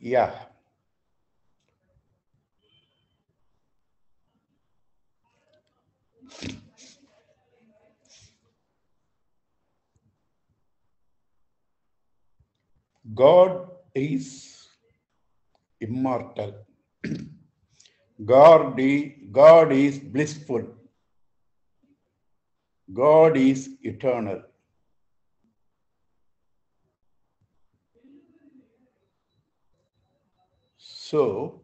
Yeah. God is immortal. God God is blissful. God is eternal. So,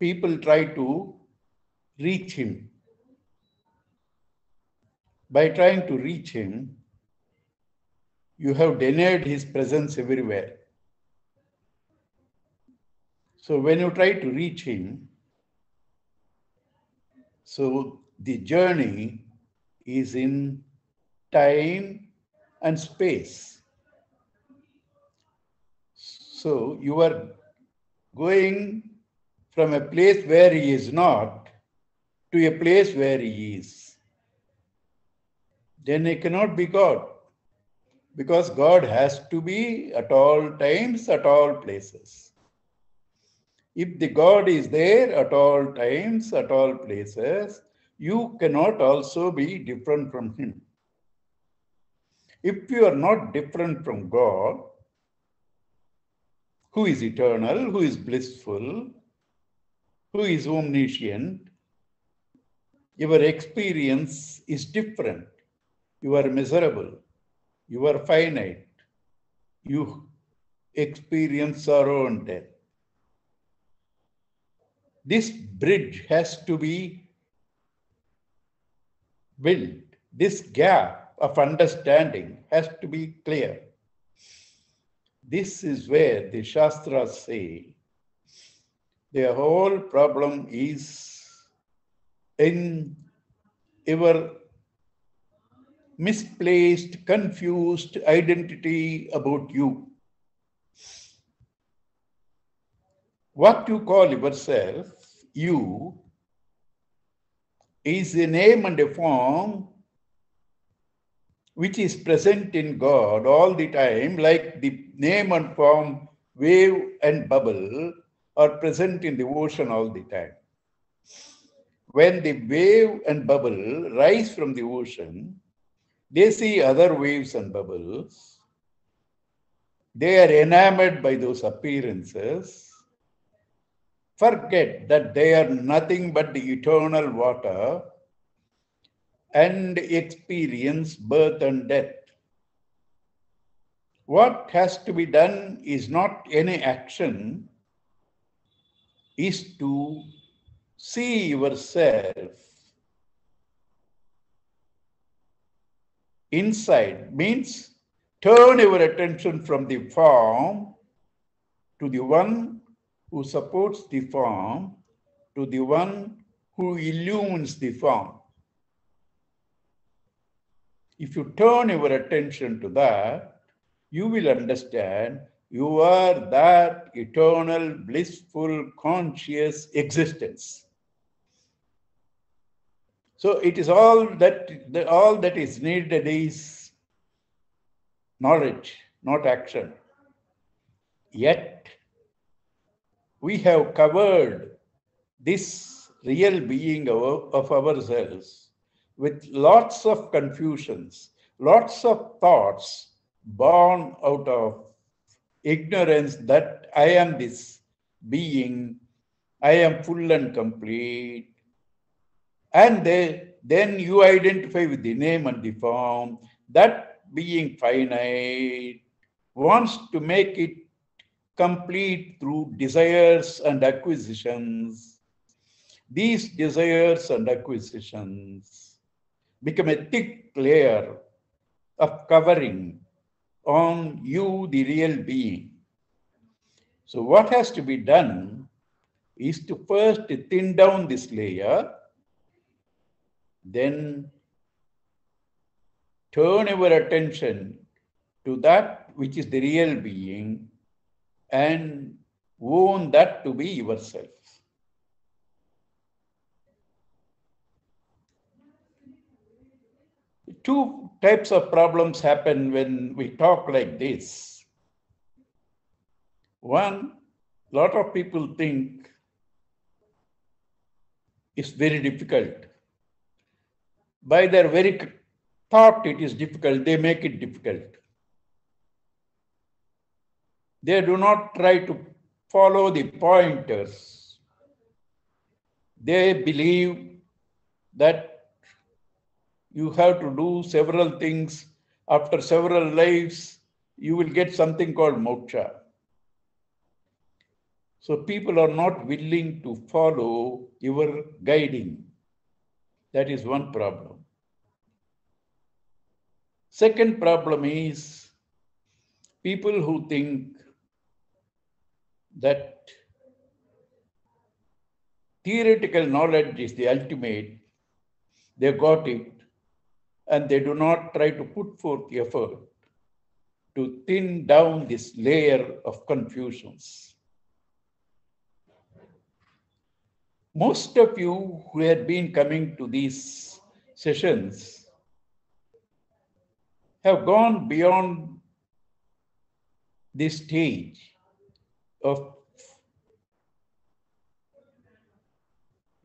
people try to reach him. By trying to reach him, you have denied his presence everywhere. So when you try to reach him, so the journey is in time and space. So you are going from a place where he is not to a place where he is. Then he cannot be God because God has to be at all times, at all places. If the God is there at all times, at all places, you cannot also be different from Him. If you are not different from God, who is eternal, who is blissful, who is omniscient, your experience is different. You are miserable. You are finite. You experience sorrow and death. This bridge has to be built. This gap of understanding has to be clear. This is where the Shastras say the whole problem is in your misplaced, confused identity about you. What you call yourself, you, is a name and a form which is present in God all the time, like the name and form, wave and bubble are present in the ocean all the time. When the wave and bubble rise from the ocean, they see other waves and bubbles. They are enamored by those appearances. Forget that they are nothing but the eternal water and experience birth and death. What has to be done is not any action, is to see yourself inside, means turn your attention from the form to the one who supports the form, to the one who illumines the form. If you turn your attention to that, you will understand you are that eternal, blissful, conscious existence. So it is all that all that is needed is knowledge, not action. Yet we have covered this real being of, of ourselves with lots of confusions, lots of thoughts born out of ignorance that I am this being, I am full and complete. And they, then you identify with the name and the form. That being finite wants to make it complete through desires and acquisitions. These desires and acquisitions become a thick layer of covering on you, the real being. So, what has to be done is to first thin down this layer, then turn our attention to that which is the real being and own that to be yourself. Two types of problems happen when we talk like this. One, lot of people think it's very difficult. By their very thought it is difficult, they make it difficult. They do not try to follow the pointers. They believe that you have to do several things. After several lives, you will get something called moksha. So people are not willing to follow your guiding. That is one problem. Second problem is people who think that theoretical knowledge is the ultimate, they got it, and they do not try to put forth the effort to thin down this layer of confusions. Most of you who have been coming to these sessions have gone beyond this stage of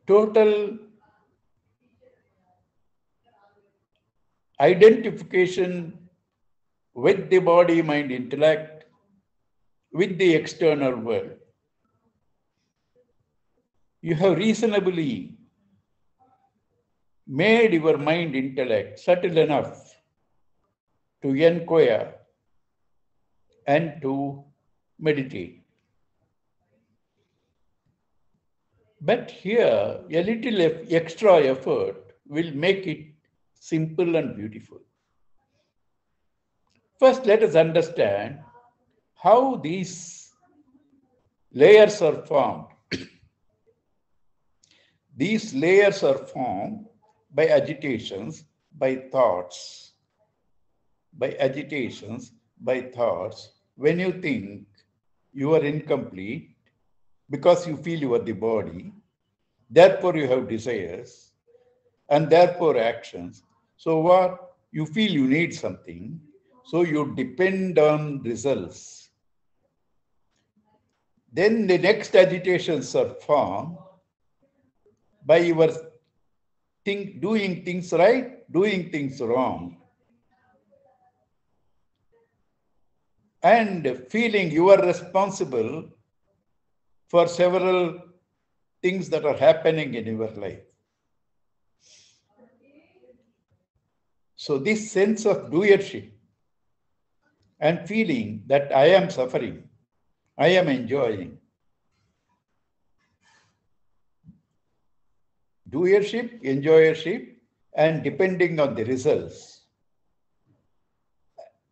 total identification with the body, mind, intellect, with the external world. You have reasonably made your mind intellect subtle enough to inquire and to meditate. But here, a little extra effort will make it simple and beautiful. First, let us understand how these layers are formed. these layers are formed by agitations, by thoughts, by agitations, by thoughts. When you think you are incomplete, because you feel you are the body, therefore you have desires, and therefore actions. So what? You feel you need something, so you depend on results. Then the next agitations are formed by your think, doing things right, doing things wrong. And feeling you are responsible for several things that are happening in your life. So, this sense of doership and feeling that I am suffering, I am enjoying. Doership, enjoyership, and depending on the results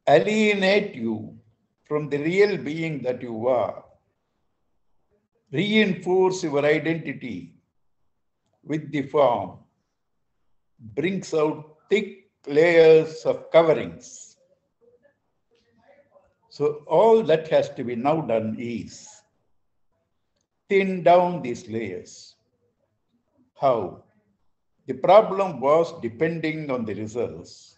alienate you from the real being that you are reinforce your identity with the form, brings out thick layers of coverings. So all that has to be now done is thin down these layers. How? The problem was depending on the results.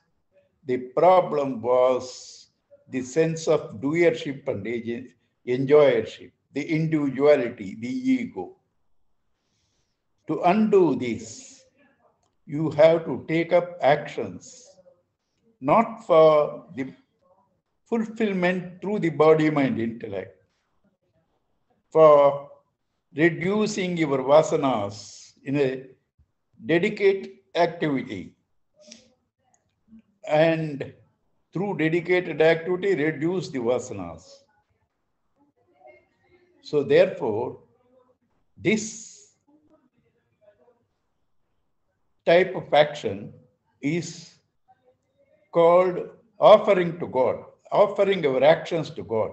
The problem was the sense of doership and enjoyership the individuality, the ego. To undo this, you have to take up actions, not for the fulfillment through the body, mind, intellect, for reducing your vasanas in a dedicated activity. And through dedicated activity, reduce the vasanas. So therefore, this type of action is called offering to God, offering our actions to God.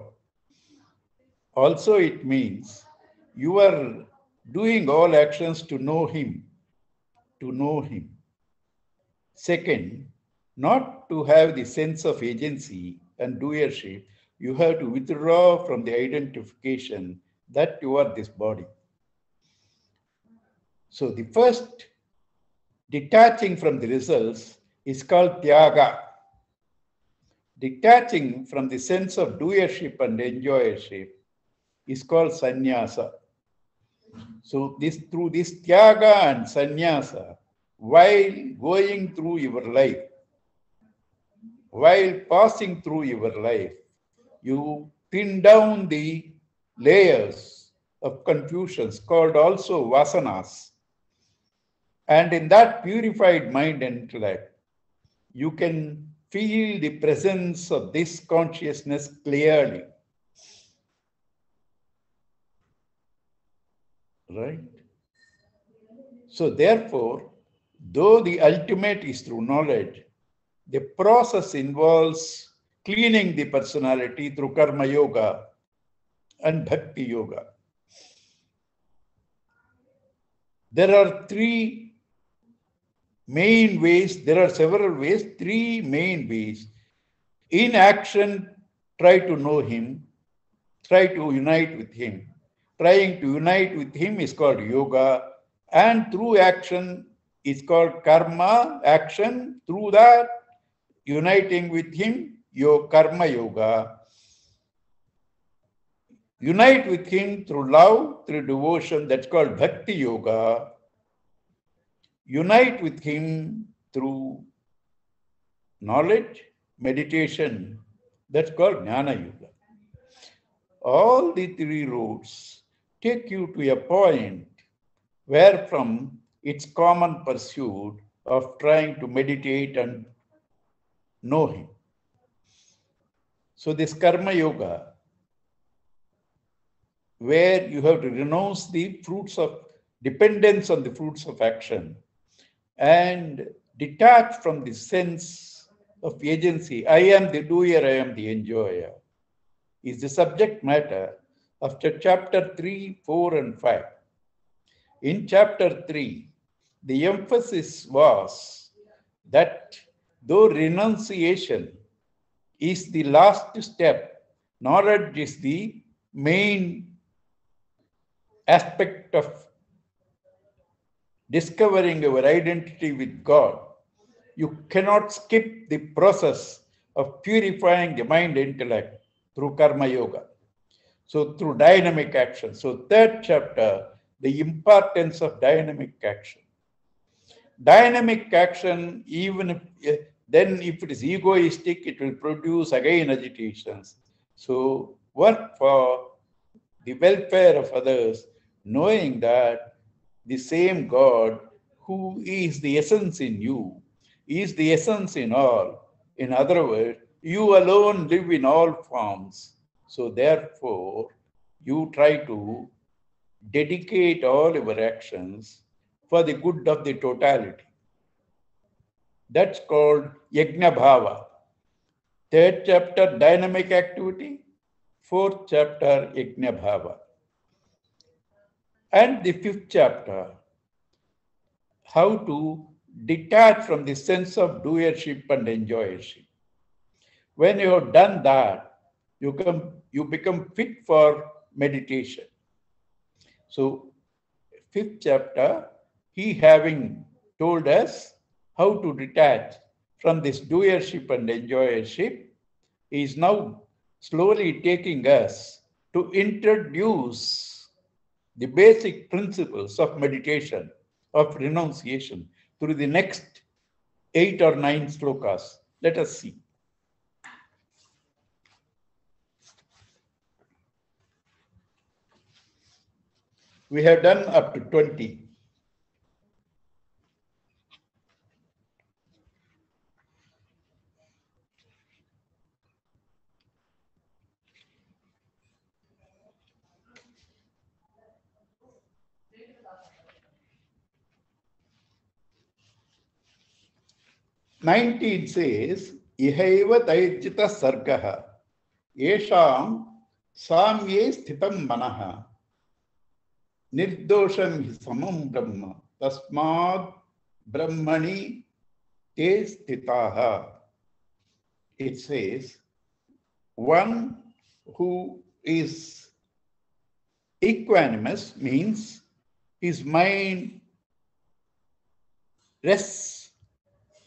Also, it means you are doing all actions to know Him, to know Him. Second, not to have the sense of agency and doership, you have to withdraw from the identification that you are this body. So the first detaching from the results is called tyaga. Detaching from the sense of doership and enjoyership is called sannyasa. So this through this tyaga and sannyasa, while going through your life, while passing through your life, you pin down the layers of confusions called also vasanas. And in that purified mind and intellect, you can feel the presence of this consciousness clearly. Right? So, therefore, though the ultimate is through knowledge, the process involves cleaning the personality through karma yoga and bhakti yoga. There are three main ways, there are several ways, three main ways. In action, try to know Him, try to unite with Him. Trying to unite with Him is called yoga, and through action is called karma, action. Through that, uniting with Him, your karma yoga. Unite with Him through love, through devotion, that's called bhakti yoga unite with Him through knowledge, meditation. That's called Jnana Yoga. All the three roads take you to a point where from its common pursuit of trying to meditate and know Him. So, this Karma Yoga, where you have to renounce the fruits of dependence on the fruits of action and detached from the sense of agency, I am the doer, I am the enjoyer, is the subject matter after chapter 3, 4, and 5. In chapter 3, the emphasis was that though renunciation is the last step, knowledge is the main aspect of discovering our identity with God, you cannot skip the process of purifying the mind intellect through karma yoga. So, through dynamic action. So, third chapter, the importance of dynamic action. Dynamic action, even if eh, then if it is egoistic, it will produce again agitations. So, work for the welfare of others, knowing that the same God who is the essence in you is the essence in all. In other words, you alone live in all forms. So, therefore, you try to dedicate all your actions for the good of the totality. That's called Yajna Bhava. Third chapter, dynamic activity. Fourth chapter, Yajna Bhava. And the fifth chapter, how to detach from the sense of doership and enjoyership. When you have done that, you, come, you become fit for meditation. So, fifth chapter, he having told us how to detach from this doership and enjoyership, is now slowly taking us to introduce the basic principles of meditation, of renunciation, through the next eight or nine slokas. Let us see. We have done up to 20. 19 says, Ihaiva taijita sargaha, yesham samye sthitam manaha, nirdosham samam brahma, tasmad brahmani te sthitaha. It says, one who is equanimous means his mind rests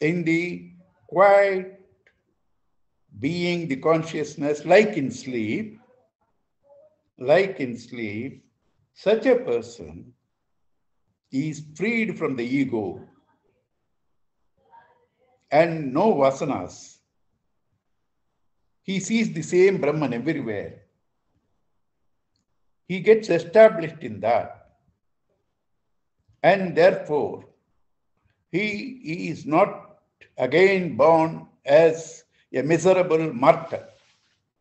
in the quiet being, the consciousness, like in sleep, like in sleep, such a person is freed from the ego and no vasanas. He sees the same Brahman everywhere. He gets established in that. And therefore, he is not again born as a miserable martyr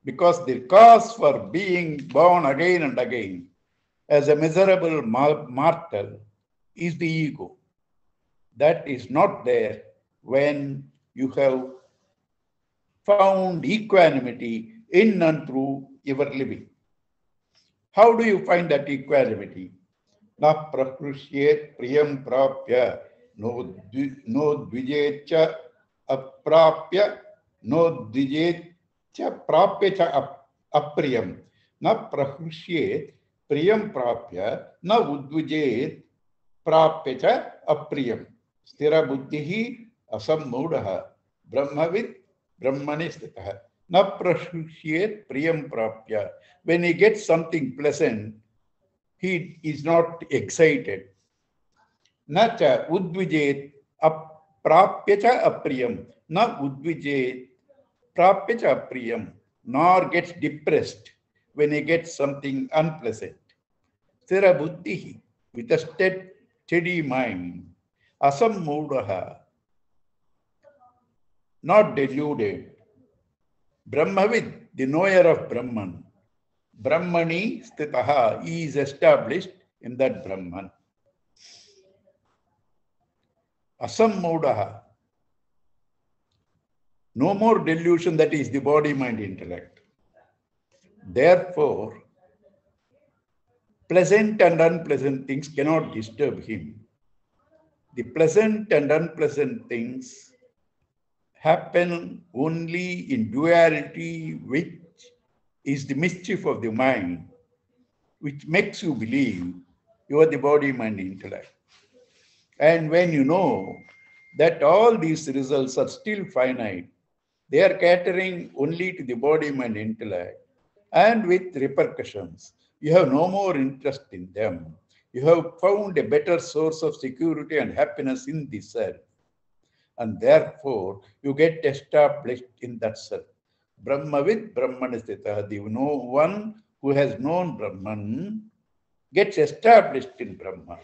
because the cause for being born again and again as a miserable martyr is the ego. That is not there when you have found equanimity in and through your living. How do you find that equanimity? Na prahrishyet priyam prapya no cha अप्राप्य नोद्विजेत् च प्राप्य च अप्रियं न प्रहृष्येत्, प्रियं प्राप्य, न उद्विजेत्, प्राप्य च अप्रियं स्थिरबुद्धिः असम्मूढः ब्रह्मवित् ब्रह्मणि स्थित। न प्रहृष्येत्, प्रियं प्राप्य। When you get something pleasant he is not excited न च उद्विजेत अप्राप्य च अप्रियम न उद्विजेत प्राप्य च अप्रियम nor gets depressed when he gets something unpleasant sthira buddhi with a steady mind asammoodaha not deluded. Brahmavid, the knower of Brahman. Brahmani stitaha, he is established in that Brahman. Asammudaha, no more delusion that is the body, mind, intellect. Therefore, pleasant and unpleasant things cannot disturb him. The pleasant and unpleasant things happen only in duality, which is the mischief of the mind, which makes you believe you are the body, mind, intellect. And when you know that all these results are still finite, they are catering only to the body, mind, intellect, and with repercussions. You have no more interest in them. You have found a better source of security and happiness in the self and therefore you get established in that self. Brahmavid Brahmanistita, the no one who has known Brahman gets established in Brahman.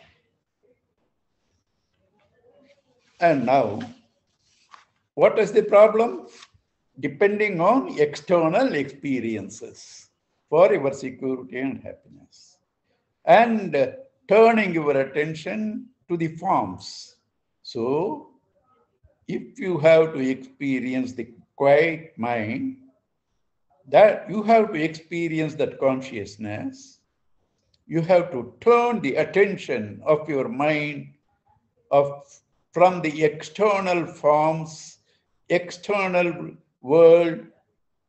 And now, what is the problem? Depending on external experiences for your security and happiness. And uh, turning your attention to the forms. So, if you have to experience the quiet mind, that you have to experience that consciousness, you have to turn the attention of your mind of from the external forms, external world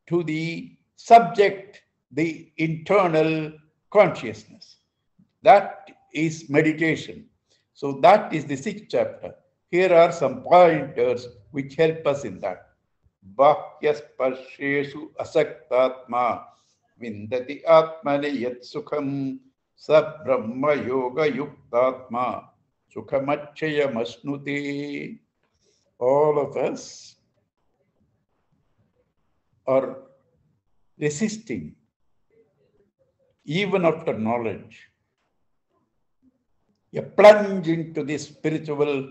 to the subject, the internal consciousness. That is meditation. So that is the sixth chapter. Here are some pointers which help us in that. बाह्यस्पर्शेषु असक्तात्मा विन्दति आत्मनि यत्सुखं स ब्रह्मयोगयुक्तात्मा Sukhamachaya Masnuti. All of us are resisting even after knowledge. A plunge into this spiritual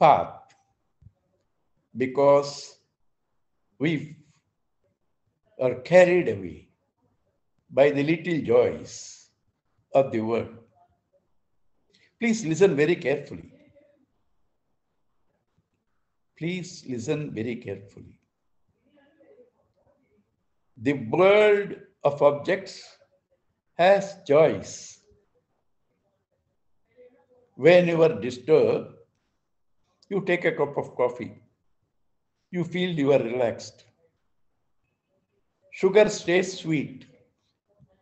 path because we are carried away by the little joys of the world. Please listen very carefully. Please listen very carefully. The world of objects has choice. When you are disturbed, you take a cup of coffee. You feel you are relaxed. Sugar tastes sweet.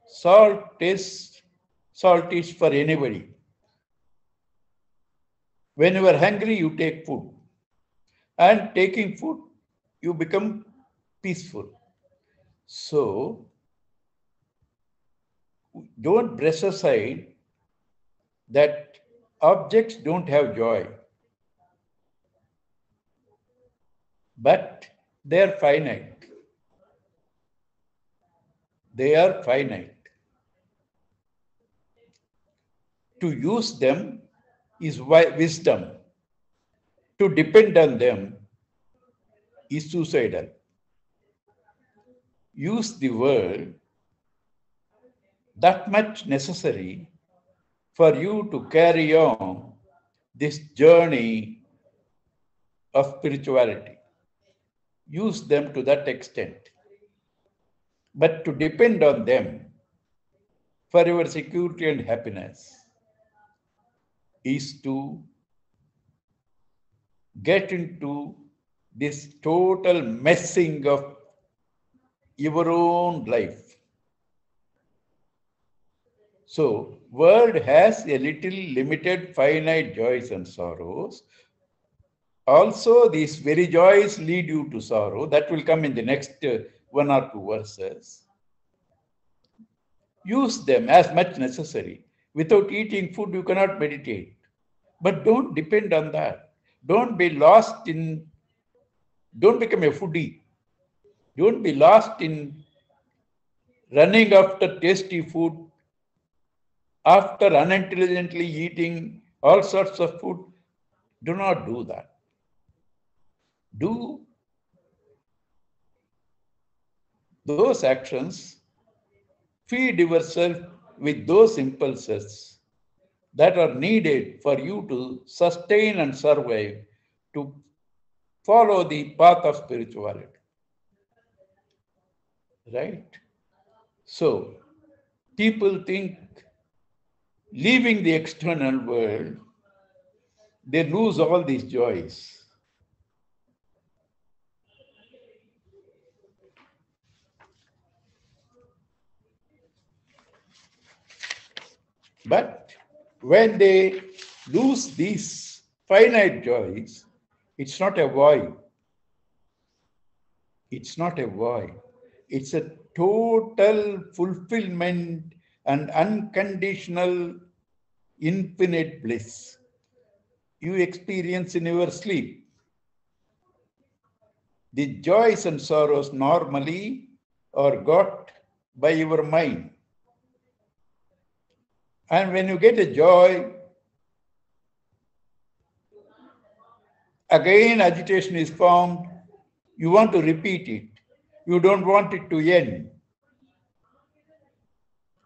Salt tastes saltish for anybody. When you are hungry, you take food. And taking food, you become peaceful. So, don't brush aside that objects don't have joy, but they are finite. They are finite. To use them is wisdom. To depend on them is suicidal. Use the world that much necessary for you to carry on this journey of spirituality. Use them to that extent. But to depend on them for your security and happiness is to get into this total messing of your own life. So, world has a little limited finite joys and sorrows. Also, these very joys lead you to sorrow. That will come in the next uh, one or two verses. Use them as much necessary. Without eating food, you cannot meditate. But don't depend on that. Don't be lost in, don't become a foodie. Don't be lost in running after tasty food, after unintelligently eating all sorts of food. Do not do that. Do those actions, feed yourself with those impulses that are needed for you to sustain and survive, to follow the path of spirituality. Right? So, people think leaving the external world, they lose all these joys. But when they lose these finite joys, it's not a void. It's not a void. It's a total fulfillment and unconditional infinite bliss you experience in your sleep. The joys and sorrows normally are got by your mind. And when you get a joy, again agitation is formed. You want to repeat it. You don't want it to end.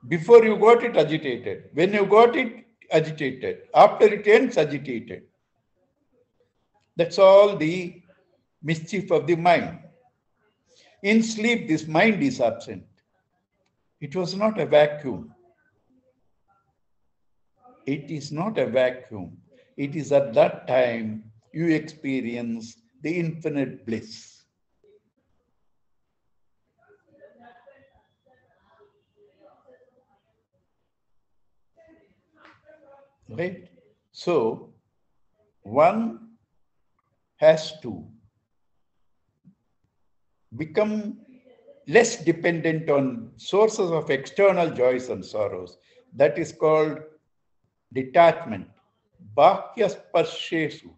Before you got it agitated. When you got it agitated. After it ends, agitated. That's all the mischief of the mind. In sleep, this mind is absent. It was not a vacuum. It is not a vacuum. It is at that time you experience the infinite bliss. Right? So, one has to become less dependent on sources of external joys and sorrows. That is called detachment. Bhakya sparshesu.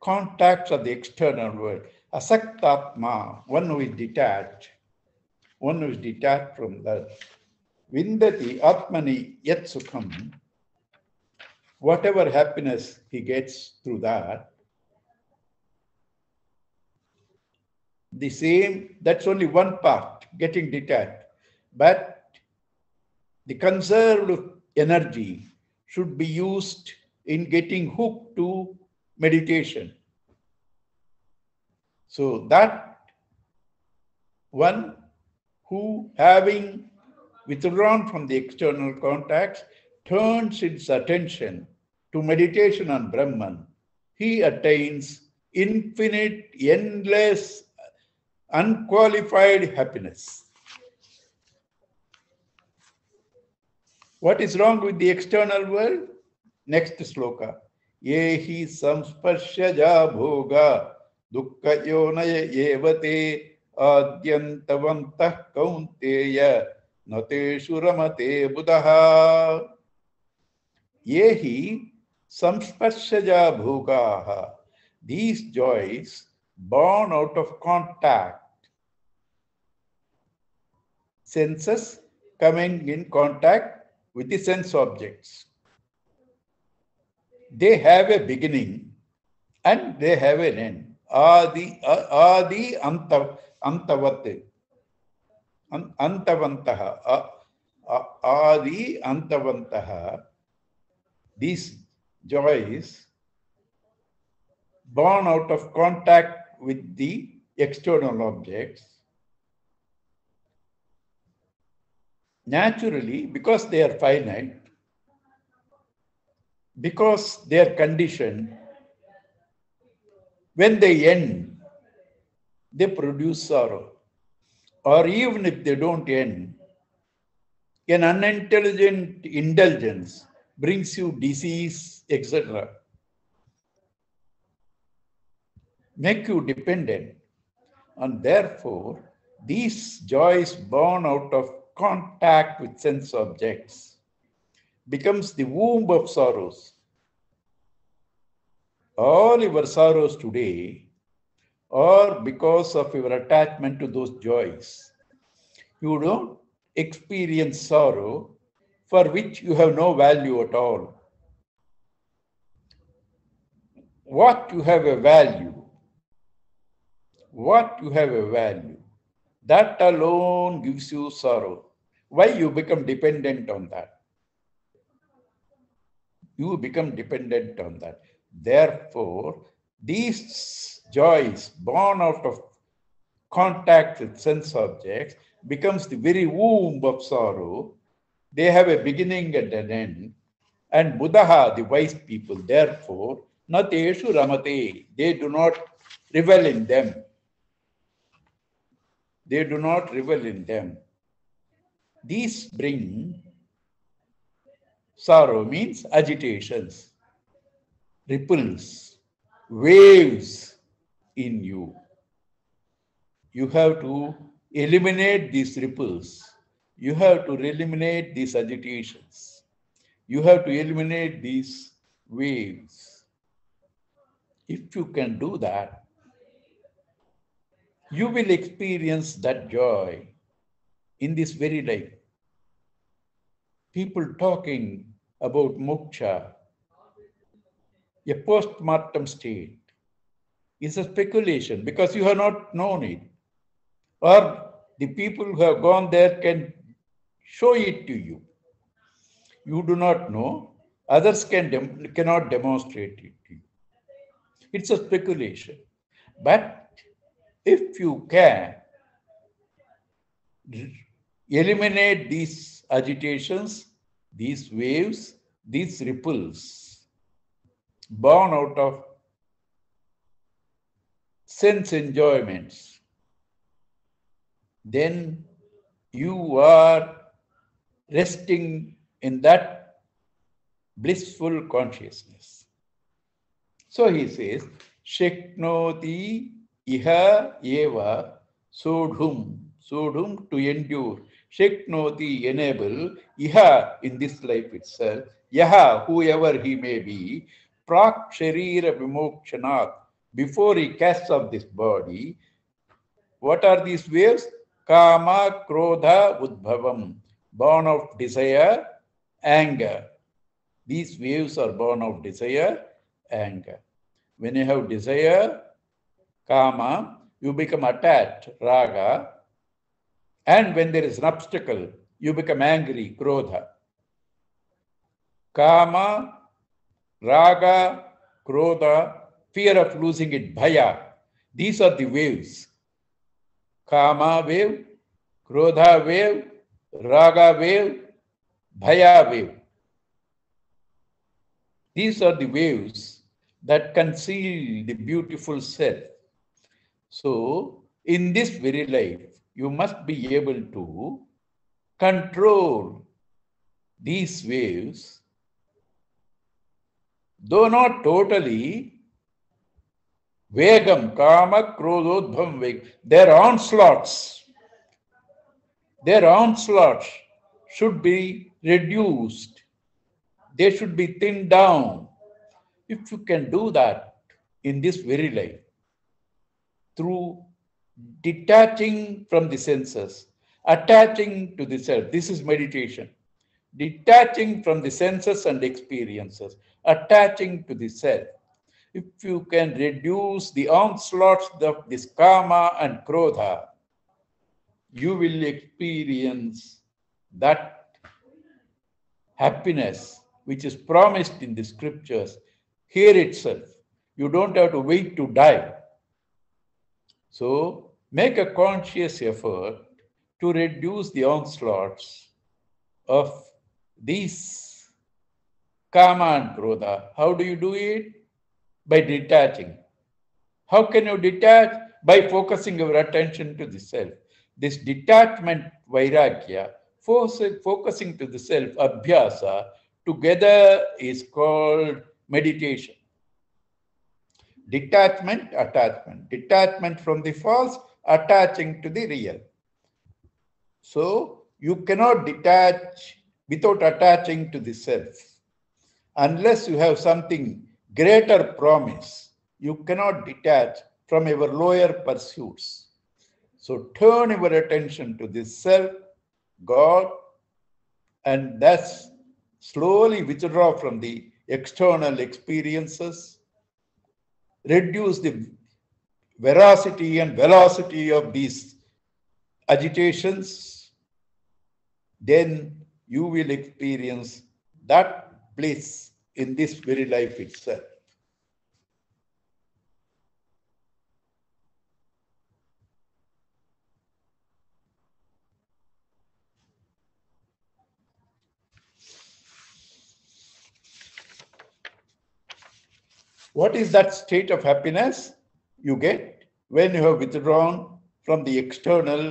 Contacts of the external world. Asaktatma, one who is detached, one who is detached from that. Vindati Atmani Yat Sukham, whatever happiness he gets through that, the same, that's only one part, getting detached. But the conserved energy should be used in getting hooked to meditation. So that one who having withdrawn from the external contacts, turns its attention to meditation on Brahman, he attains infinite, endless, unqualified happiness. What is wrong with the external world? Next sloka. Yehi samsparshaja bhoga dukkha yonaya yevate adyantavantah kaunteya natesu ramate buddha. Yehi samsparshaja bhogaha. These joys born out of contact senses coming in contact with the sense objects. They have a beginning and they have an end. Adi adi anta antavat An- antavantah A- A- adi antavantah these joys born out of contact with the external objects naturally because they are finite because they are conditioned when they end they produce sorrow. Or even if they don't end an unintelligent indulgence brings you disease etc make you dependent. And therefore these joys born out of contact with sense objects becomes the womb of sorrows. All your sorrows today are because of your attachment to those joys. You don't experience sorrow for which you have no value at all. What you have a value, what you have a value, that alone gives you sorrow. Why you become dependent on that? You become dependent on that. Therefore, these joys born out of contact with sense objects becomes the very womb of sorrow. They have a beginning and an end. And Buddha, the wise people, therefore, nateshu ramate, they do not revel in them. They do not revel in them. These bring sorrow means agitations, ripples, waves in you. You have to eliminate these ripples. You have to eliminate these agitations. You have to eliminate these waves. If you can do that, you will experience that joy in this very life. People talking about moksha, a post mortem state, is a speculation because you have not known it. Or the people who have gone there can show it to you. You do not know, others can dem- cannot demonstrate it to you. It's a speculation. But if you can eliminate these agitations, these waves, these ripples born out of sense enjoyments, then you are resting in that blissful consciousness. So he says, Shaknoti iha eva sodhum, sodhum to endure. Shaknoti enable, iha in this life itself, yaha whoever he may be, prak sharira vimokshanat, before he casts off this body, what are these waves? Kama, Krodha, Udbhavam, born of desire, anger. These waves are born of desire, anger. When you have desire, Kama, you become attached, Raga. And when there is an obstacle, you become angry, Krodha. Kama, Raga, Krodha, fear of losing it, Bhaya. These are the waves. Kama wave, Krodha wave, Raga wave, Bhaya wave. These are the waves that conceal the beautiful self. So, in this very life, you must be able to control these waves, though not totally, Vegam, Kama, Krodhodbham, Veg. Their onslaughts, their onslaughts should be reduced. They should be thinned down. If you can do that in this very life, through detaching from the senses, attaching to the self, this is meditation. Detaching from the senses and experiences, attaching to the self if you can reduce the onslaughts of this kama and krodha, you will experience that happiness which is promised in the scriptures here itself. You don't have to wait to die. So make a conscious effort to reduce the onslaughts of these kama and krodha. How do you do it? by detaching. How can you detach? By focusing your attention to the self. This detachment, vairagya, focusing to the self, abhyasa, together is called meditation. Detachment, attachment. Detachment from the false, attaching to the real. So you cannot detach without attaching to the self. Unless you have something greater promise. You cannot detach from your lower pursuits. So turn your attention to this self, God, and thus slowly withdraw from the external experiences, reduce the veracity and velocity of these agitations, then you will experience that bliss in this very life itself. What is that state of happiness you get when you have withdrawn from the external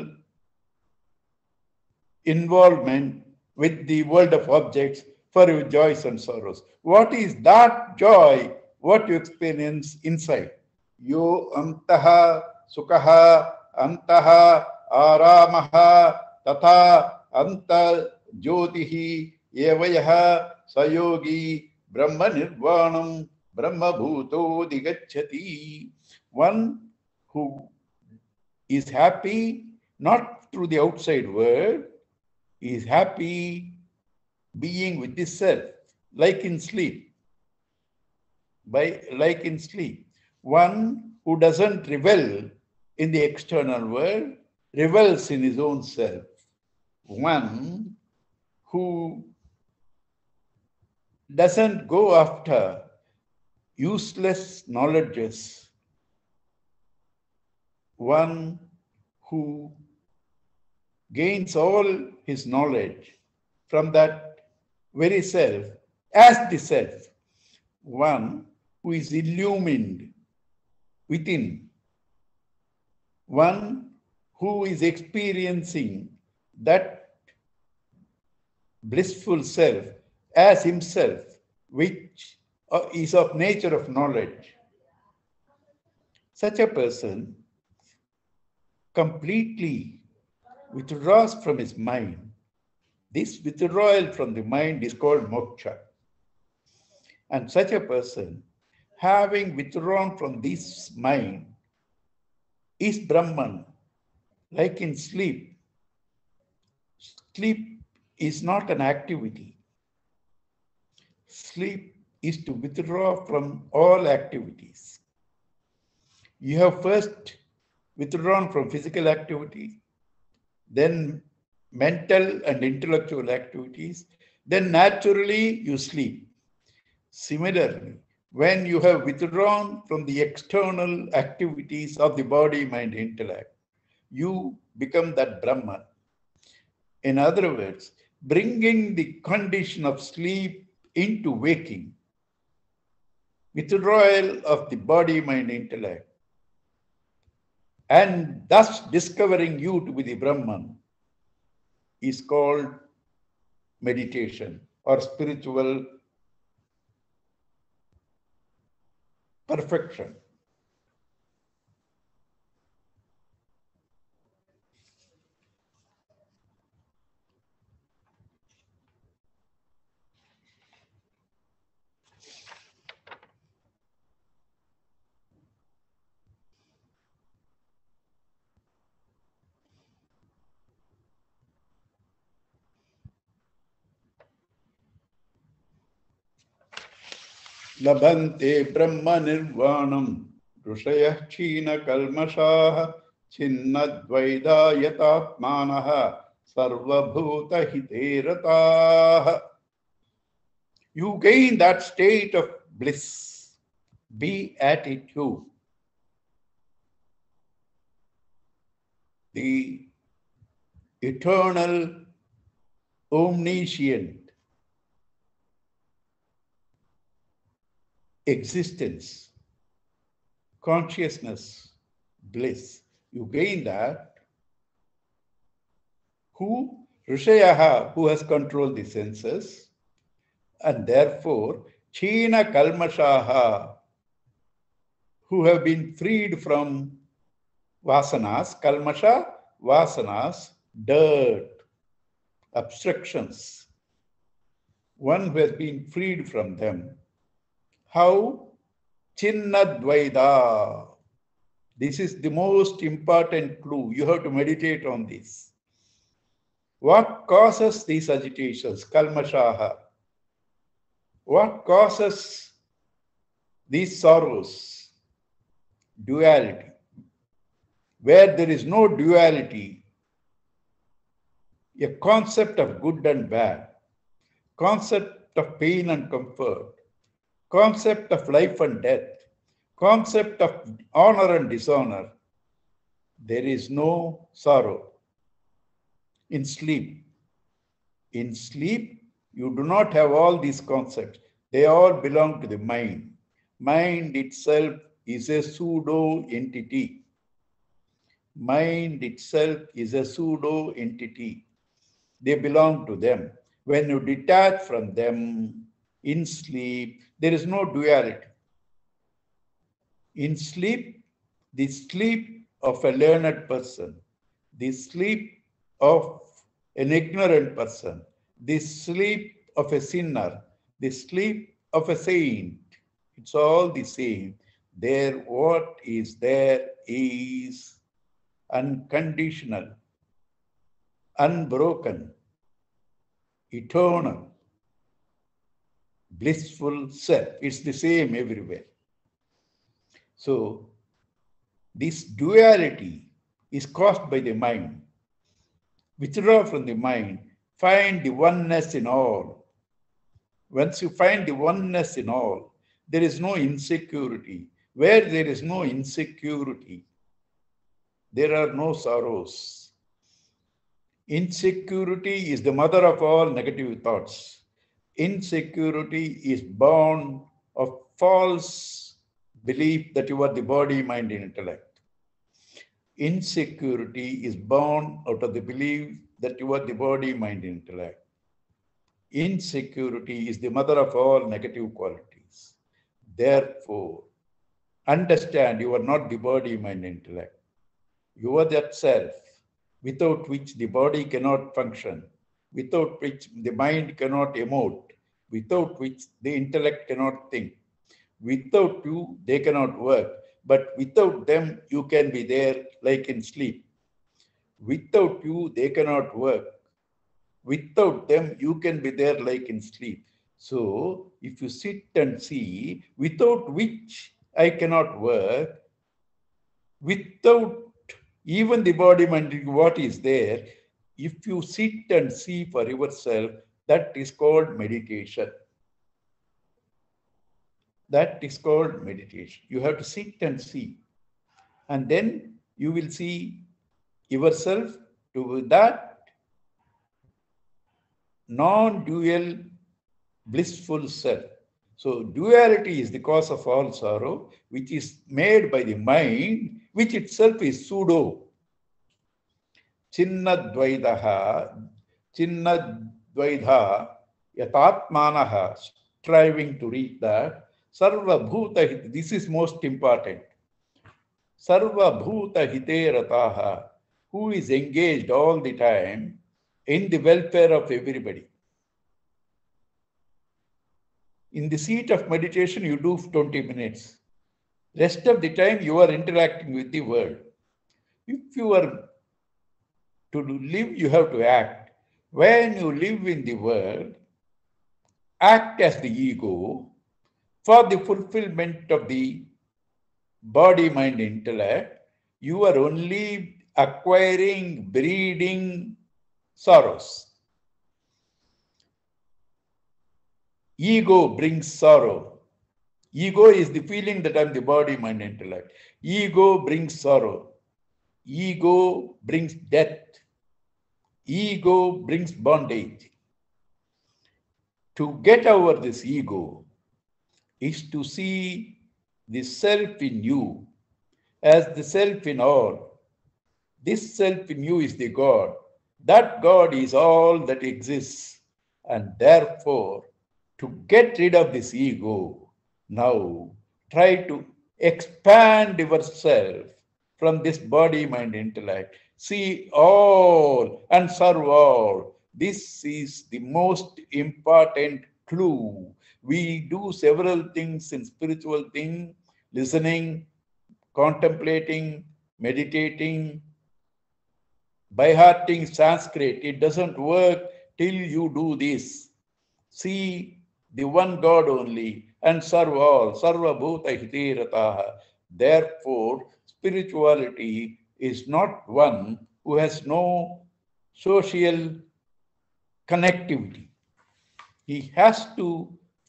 involvement with the world of objects for your joys and sorrows. What is that joy, what you experience inside? Yo antaha sukaha antaha aramaha tata anta jyotihi evayaha sayogi brahma nirvanam brahma bhuto digachati. One who is happy not through the outside world, is happy being with the self, like in sleep. By like in sleep. One who doesn't revel in the external world, revels in his own self. One who doesn't go after useless knowledges. One who gains all his knowledge from that very self as the self, one who is illumined within, one who is experiencing that blissful self as himself, which uh, is of nature of knowledge. Such a person completely withdraws from his mind this withdrawal from the mind is called moksha. And such a person, having withdrawn from this mind, is Brahman, like in sleep. Sleep is not an activity. Sleep is to withdraw from all activities. You have first withdrawn from physical activity, then mental and intellectual activities, then naturally you sleep. Similarly, when you have withdrawn from the external activities of the body, mind, intellect, you become that Brahman. In other words, bringing the condition of sleep into waking, withdrawal of the body, mind, intellect, and thus discovering you to be the Brahman is called meditation or spiritual perfection. लभन्ते ब्रह्मनिर्वाणम् ऋषयः क्षीणकल्मषाः छिन्नद्वैधा यतात्मानः सर्वभूतहिते रताः You gain that state of bliss. Be at it you. The eternal, omniscient existence, consciousness, bliss. You gain that. Who? Rishayaha, who has controlled the senses, and therefore Kshina Kalmashaha, who have been freed from vasanas, Kalmasha, vasanas, dirt, obstructions. One who has been freed from them. How? Chinnadvaida. This is the most important clue. You have to meditate on this. What causes these agitations? Kalmashaha. What causes these sorrows? Duality. Where there is no duality, a concept of good and bad, concept of pain and comfort, concept of life and death, concept of honor and dishonor, there is no sorrow. In sleep, in sleep, you do not have all these concepts. They all belong to the mind. Mind itself is a pseudo entity. Mind itself is a pseudo entity. They belong to them. When you detach from them in sleep, there is no duality. In sleep, the sleep of a learned person, the sleep of an ignorant person, the sleep of a sinner, the sleep of a saint. It's all the same. There, what is there is unconditional, unbroken, eternal, blissful self. It's the same everywhere. So, this duality is caused by the mind. Withdraw from the mind, find the oneness in all. Once you find the oneness in all, there is no insecurity. Where there is no insecurity, there are no sorrows. Insecurity is the mother of all negative thoughts. Insecurity is born of false belief that you are the body, mind, and intellect. Insecurity is born out of the belief that you are the body, mind, and intellect. Insecurity is the mother of all negative qualities. Therefore, understand you are not the body, mind, and intellect. You are that self without which the body cannot function, without which the mind cannot emote, without which the intellect cannot think. Without you, they cannot work. But without them, you can be there like in sleep. Without you, they cannot work. Without them, you can be there like in sleep. So, if you sit and see, without which I cannot work, without even the body mind, what is there, if you sit and see for yourself, that is called meditation. That is called meditation. You have to sit and see. And then you will see yourself to that non-dual blissful self. So duality is the cause of all sorrow, which is made by the mind, which itself is pseudo. Chinnadvaidaha, Chinnadvaidha, Yatatmanaha, striving to reach that. Sarva Bhuta, this is most important. Sarva Bhuta Hite Rataha, who is engaged all the time in the welfare of everybody. In the seat of meditation, you do 20 minutes. Rest of the time, you are interacting with the world. If you are to live, you have to act. When you live in the world, act as the ego, for the fulfillment of the body, mind, intellect, you are only acquiring, breeding sorrows. Ego brings sorrow. Ego is the feeling that I'm the body, mind, intellect. Ego brings sorrow. Ego brings death. Ego brings bondage. To get over this ego is to see the self in you as the self in all. This self in you is the God. That God is all that exists. And therefore, to get rid of this ego, now try to expand yourself from this body, mind, intellect. See all and serve all. This is the most important clue. We do several things in spiritual thing, listening, contemplating, meditating, by hearting Sanskrit. It doesn't work till you do this. See the one God only and serve all. Sarva bhuta hite Therefore, spirituality is not one who has no social connectivity. He has to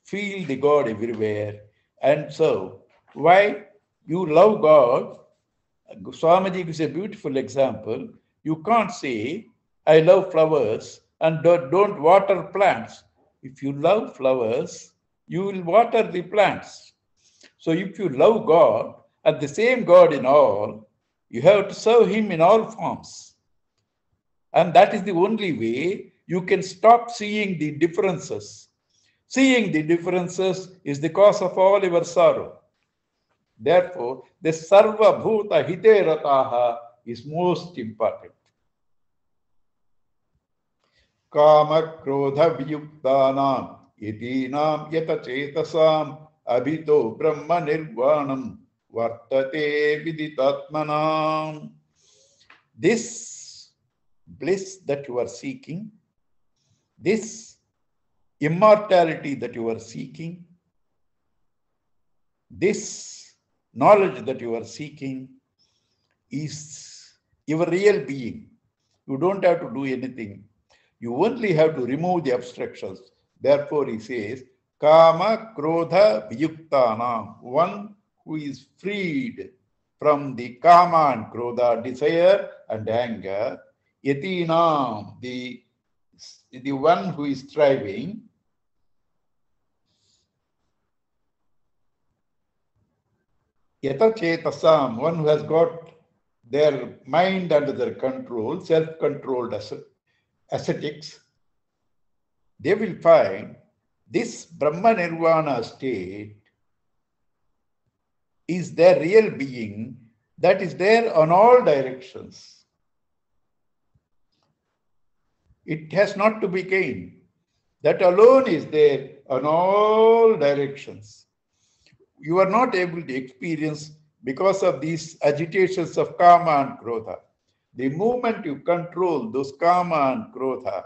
feel the God everywhere. And so, why you love God? Swamiji is a beautiful example. You can't say, I love flowers and don't water plants. If you love flowers, you will water the plants. So if you love God and the same God in all, you have to serve Him in all forms. And that is the only way you can stop seeing the differences. Seeing the differences is the cause of all your sorrow. Therefore, the sarva bhuta hite rataha is most important. Kama krodha viyuktanam yatinam yata vartate. This bliss that you are seeking, this immortality that you are seeking, this knowledge that you are seeking is your real being. You don't have to do anything. You only have to remove the obstructions. Therefore, he says, Kama Krodha Viyuktanam, one who is freed from the Kama and Krodha, desire and anger, Yatinam, the, the one who is striving, Yatachetasam, one who has got their mind under their control, self-controlled ascetics, they will find this Brahma Nirvana state is their real being that is there on all directions. It has not to be gained. That alone is there on all directions. You are not able to experience because of these agitations of kama and krodha. The moment you control those kama and krodha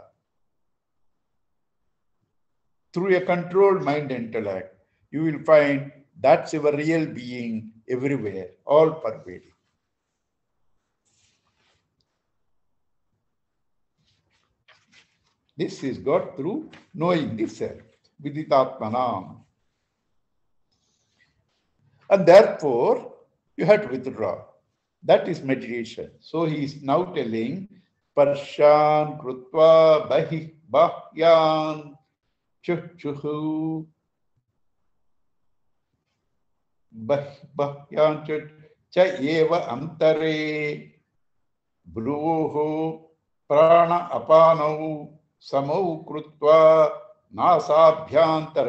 through a controlled mind intellect, you will find that's your real being everywhere, all pervading. This is got through knowing the self, viditatmanam. And therefore, you have to withdraw. That is meditation. So he is now telling, Parshan krutva bahi bahyan chuchuhu bahyan cha eva antare भ्रुवोः प्राण अपानौ समौ कृत्वा नासाभ्यान्तरचारिणौ।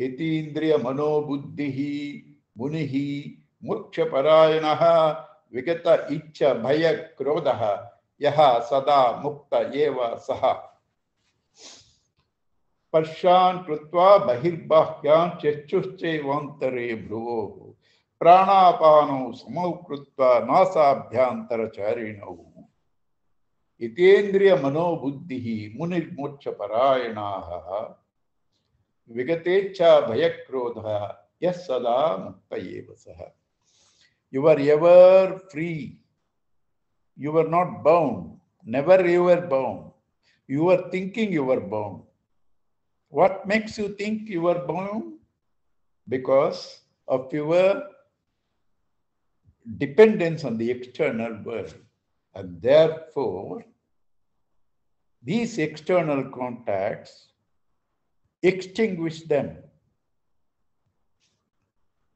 यतीन्द्रिय मनोबुद्धिः मुनिः मोक्षपरायणः विगत इच्छ भय क्रोधः यः सदा मुक्त एव सः। स्पर्शान कृत्वा बहिर्बाह्यान बहिर्बाह्यान् वंतरे भ्रुवो। प्राणापानो समौ कृत्वा नासाभ्यांतरचारिण इतेन्द्रिय मनोबुद्धि नासाभ्यान्तरचारिणौ। हितेन्द्रियमनोबुद्धिः मुनिर्मोक्षपरायणाः। विगतेच्छा भयक्रोधः यह सदा मुक्त एव सः। You are ever free you are not bound never you are bound you are thinking you are bound What makes you think you were born? Because of your dependence on the external world. And therefore, these external contacts extinguish them.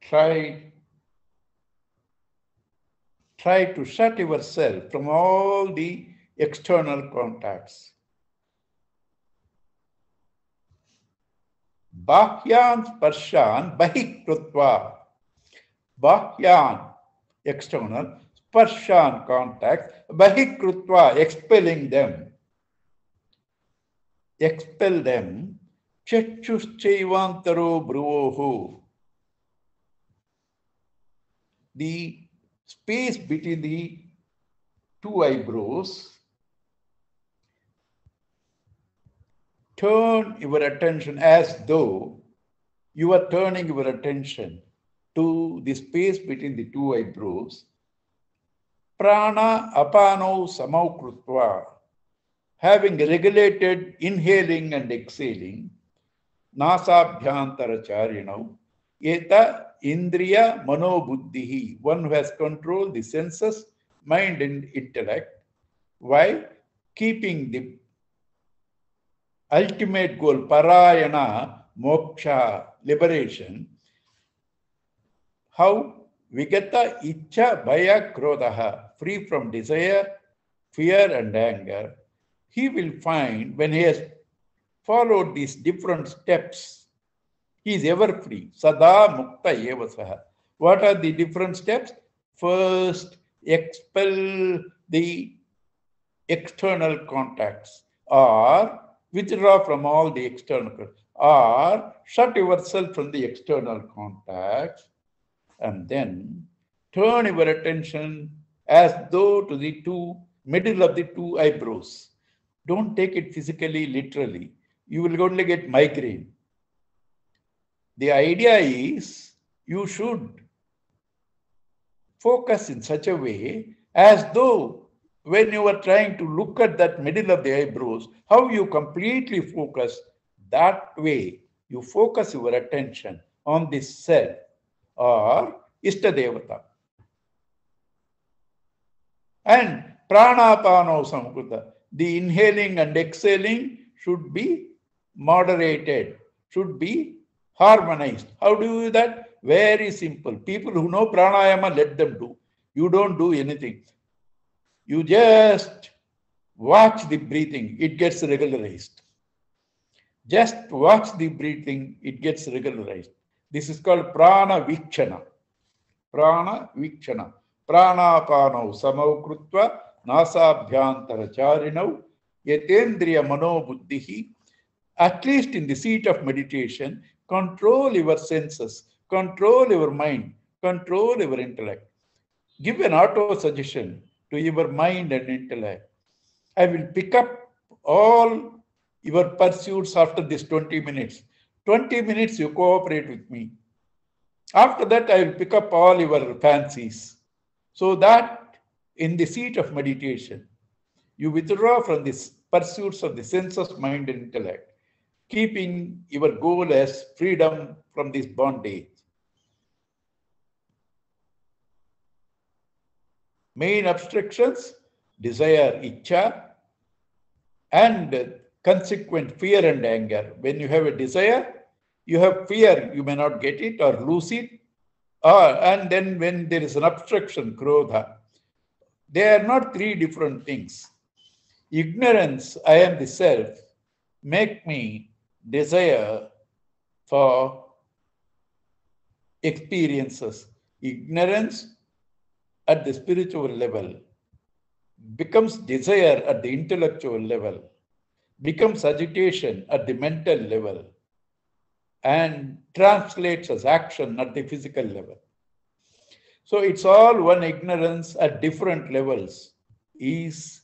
Try, try to shut yourself from all the external contacts. Bahyan sparshan bahikrutva. Bahyan, external, sparshan contact, bahikrutva, expelling them. Expel them. Chachuschevantaro bruvohu. The space between the two eyebrows turn your attention as though you are turning your attention to the space between the two eyebrows. Prana apano samau krutva, having regulated inhaling and exhaling, nasabhyantara charinau, eta indriya manobuddhihi, one who has controlled the senses, mind and intellect, while keeping the ultimate goal, parayana, moksha, liberation, how vigata icha bhaya krodha, free from desire, fear and anger, he will find when he has followed these different steps, he is ever free. Sada mukta evasaha. What are the different steps? First, expel the external contacts or withdraw from all the external or shut yourself from the external contacts and then turn your attention as though to the two middle of the two eyebrows. Don't take it physically, literally. You will only get migraine. The idea is you should focus in such a way as though when you are trying to look at that middle of the eyebrows, how you completely focus that way, you focus your attention on this self or Ishtadevata. And pranapano samkruta, the inhaling and exhaling should be moderated, should be harmonized. How do you do that? Very simple. People who know pranayama, let them do. You don't do anything. You just watch the breathing, it gets regularized. Just watch the breathing, it gets regularized. This is called prana vikshana. Prana vikshana. Pranapano samau krutva nasabhyantara charinau yatendriya manobuddhihi. At least in the seat of meditation, control your senses, control your mind, control your intellect. Give an auto suggestion to your mind and intellect. I will pick up all your pursuits after this 20 minutes. 20 minutes you cooperate with me. After that, I will pick up all your fancies. So that in the seat of meditation, you withdraw from the pursuits of the senses, mind, and intellect, keeping your goal as freedom from this bondage. Main obstructions, desire, icha, and consequent fear and anger. When you have a desire, you have fear, you may not get it or lose it. Or, and then when there is an obstruction, krodha, they are not three different things. Ignorance, I am the self, make me desire for experiences. Ignorance at the spiritual level, becomes desire at the intellectual level, becomes agitation at the mental level, and translates as action at the physical level. So it's all one ignorance at different levels is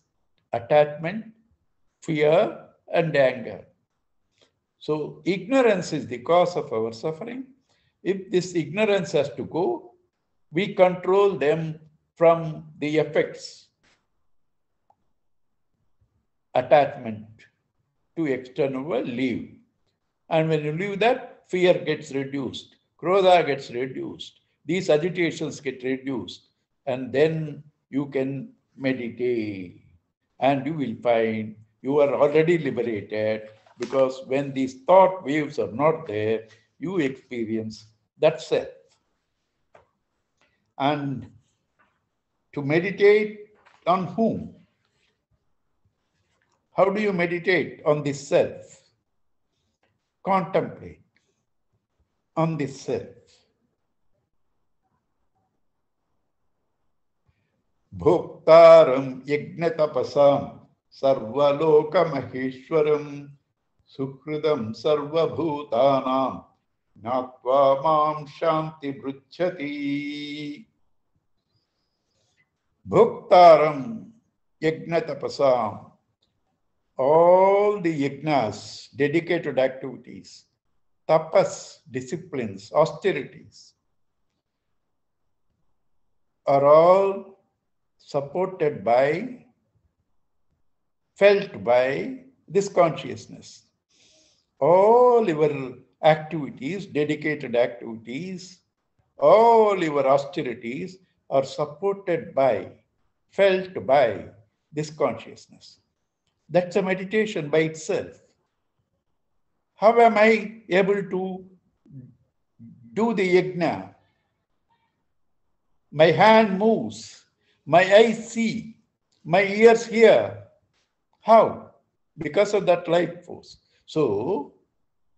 attachment, fear, and anger. So ignorance is the cause of our suffering. If this ignorance has to go, we control them from the effects. Attachment to external world, leave. And when you leave that, fear gets reduced, krodha gets reduced, these agitations get reduced, and then you can meditate. And you will find you are already liberated because when these thought waves are not there, you experience that self. And to meditate on whom? How do you meditate on this self? Contemplate on this self. भोक्तारं यज्ञतपसां सर्वलोकमहेश्वरं सुहृदं सर्वभूतानां ज्ञात्वा मां शान्तिपृच्छति Bhuktaram Yajna Tapasam. All the yajnas, dedicated activities, tapas, disciplines, austerities, are all supported by, felt by this consciousness. All your activities, dedicated activities, all your austerities are supported by, felt by this consciousness. That's a meditation by itself. How am I able to do the yajna? My hand moves, my eyes see, my ears hear. How? Because of that life force. So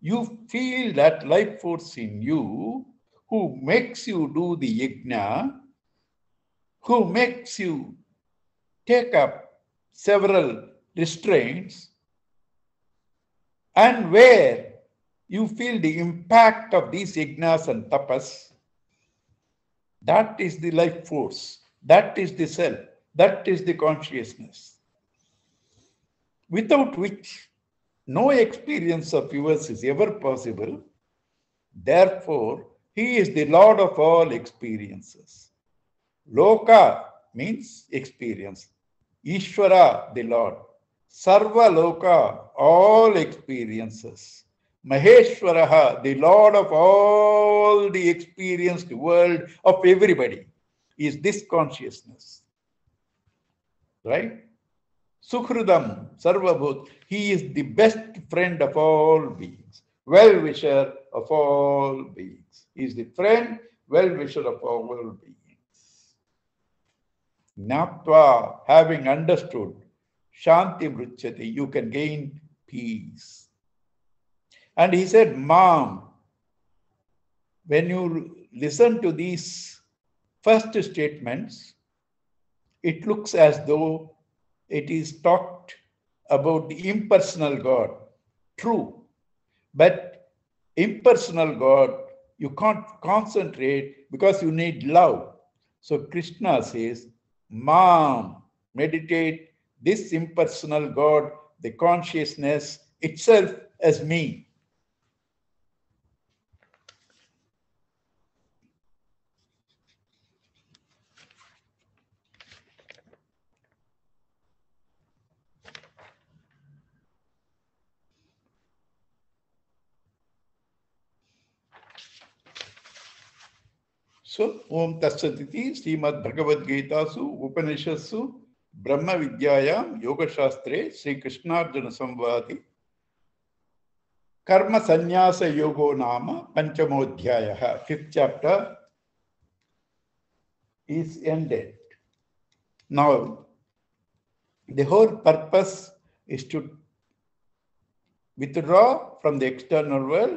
you feel that life force in you who makes you do the yajna, who makes you take up several restraints, and where you feel the impact of these yajnas and tapas, that is the life force, that is the self, that is the consciousness, without which no experience of yours is ever possible. Therefore, he is the Lord of all experiences. Loka means experience. Ishvara, the Lord. Sarva Loka, all experiences. Maheshwaraha, the Lord of all the experienced world of everybody, is this consciousness. Right? Sukhrudam, Sarvabhut, he is the best friend of all beings, well wisher of all beings. He is the friend, well wisher of all beings. Natva, having understood, Shanti Mruchati, you can gain peace. And he said, Mam, when you listen to these first statements, it looks as though it is talked about the impersonal God. True. But impersonal God, you can't concentrate because you need love. So Krishna says, Mam, meditate this impersonal God, the consciousness itself as me. So ಓಂ ತತ್ಸದಿತಿ ಶ್ರೀಮದ್ ಭಗವದ್ಗೀತಾಸು ಉಪನಿಷತ್ಸು ಬ್ರಹ್ಮ ವಿದ್ಯಾಯಾಮ್ ಯೋಗಶಾಸ್ತ್ರೇ ಶ್ರೀಕೃಷ್ಣಾರ್ಜುನ ಸಂವಾದಿ ಕರ್ಮ ಸನ್ಯಾಸ ಯೋಗೋ ನಾಮ ಪಂಚಮೋಧ್ಯಾಯ fifth chapter is ended now the whole purpose is to withdraw from the external world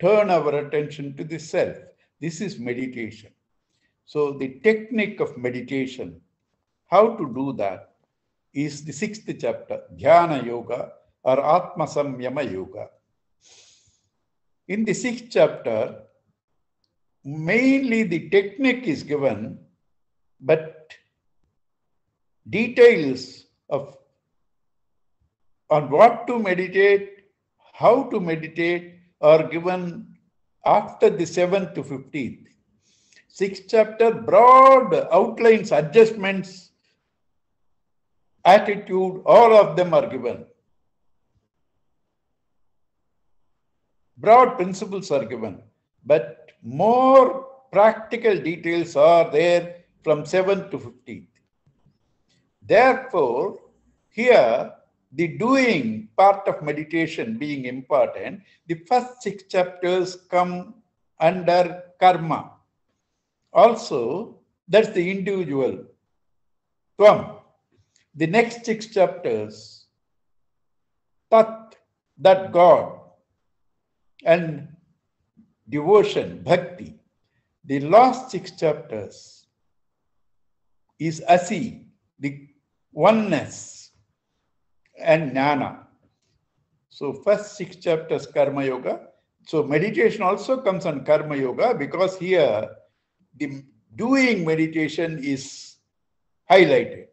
turn our attention to the self this is meditation so, the technique of meditation how to do that is the sixth chapter, Dhyana Yoga or Atma Samyama Yoga. In the sixth chapter, mainly the technique is given, but details of on what to meditate, how to meditate are given after the 7th to 15th. Sixth chapter, broad outlines, adjustments, attitude, all of them are given. Broad principles are given, but more practical details are there from 7th to 15th. Therefore, here the doing part of meditation being important, the first six chapters come under karma. Also, that's the individual. Tvam. The next six chapters, Tat, that God, and devotion, bhakti. The last six chapters is Asi, the oneness and jnana. So first six chapters karma yoga. So meditation also comes on karma yoga because here the doing meditation is highlighted.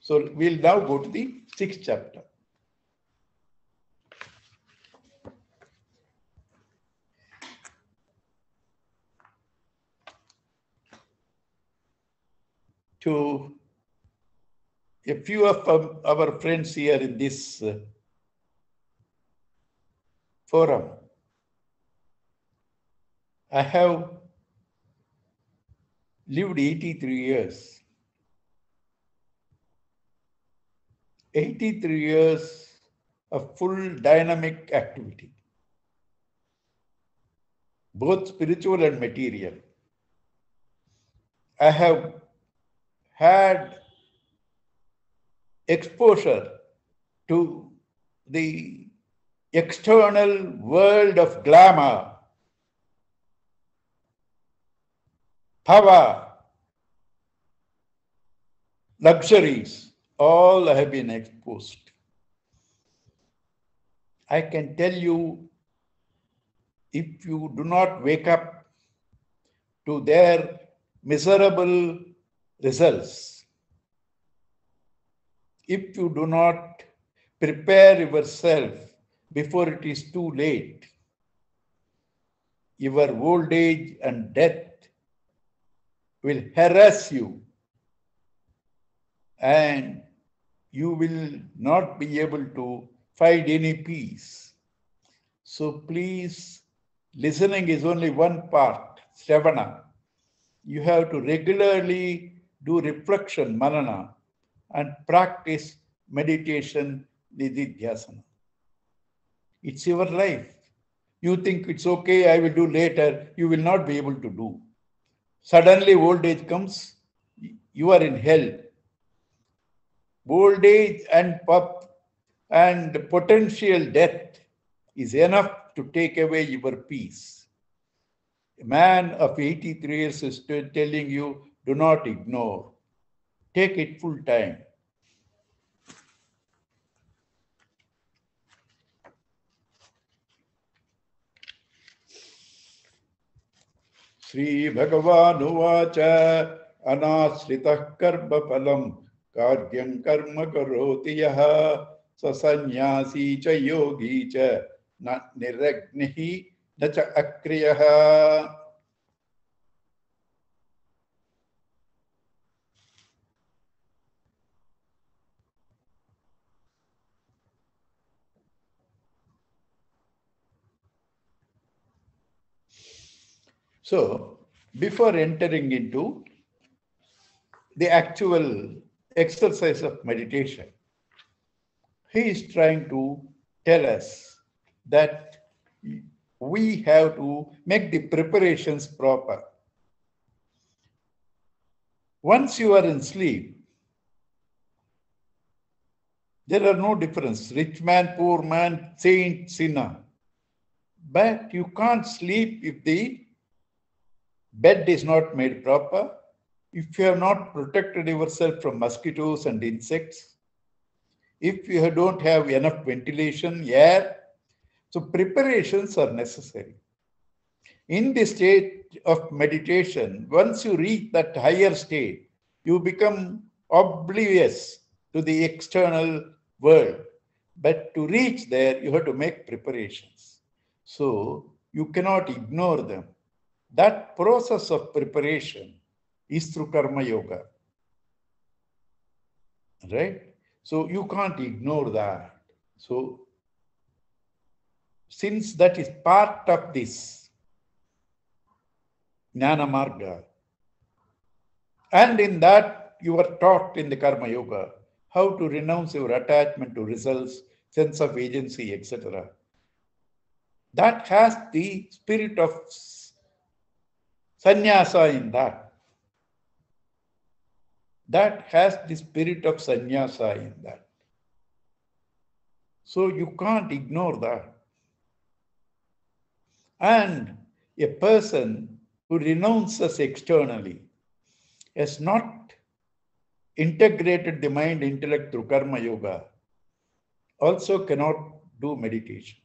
So we'll now go to the sixth chapter. To a few of our friends here in this uh, forum. I have lived 83 years. 83 years of full dynamic activity, both spiritual and material. I have had exposure to the external world of glamour, power, luxuries, all have been exposed. I can tell you if you do not wake up to their miserable results, if you do not prepare yourself before it is too late, your old age and death will harass you and you will not be able to find any peace. So please, listening is only one part, Sravana. You have to regularly do reflection, manana, and practice meditation, nididhyasana. It's your life. You think it's okay, I will do later, you will not be able to do. Suddenly, old age comes, you are in hell. Old age and pup and potential death is enough to take away your peace. A man of 83 years is telling you, do not ignore. Take it full time. श्रीभगवानुवाच, अनाश्रितः कर्मफलं कार्यं कर्म करोति यः। स च योगी च, न निरग्निः, न च अक्रियः। So, before entering into the actual exercise of meditation, he is trying to tell us that we have to make the preparations proper. Once you are in sleep, there are no difference. Rich man, poor man, saint, sinner. But you can't sleep if the bed is not made proper, if you have not protected yourself from mosquitoes and insects, if you don't have enough ventilation, air, so preparations are necessary. In the state of meditation, once you reach that higher state, you become oblivious to the external world. But to reach there, you have to make preparations. So you cannot ignore them. That process of preparation is through Karma Yoga. Right? So you can't ignore that. So since that is part of this Jnana Marga, and in that you are taught in the Karma Yoga how to renounce your attachment to results, sense of agency, etc. That has the spirit of sannyasa in that. That has the spirit of sannyasa in that. So you can't ignore that. And a person who renounces externally has not integrated the mind intellect through karma yoga also cannot do meditation.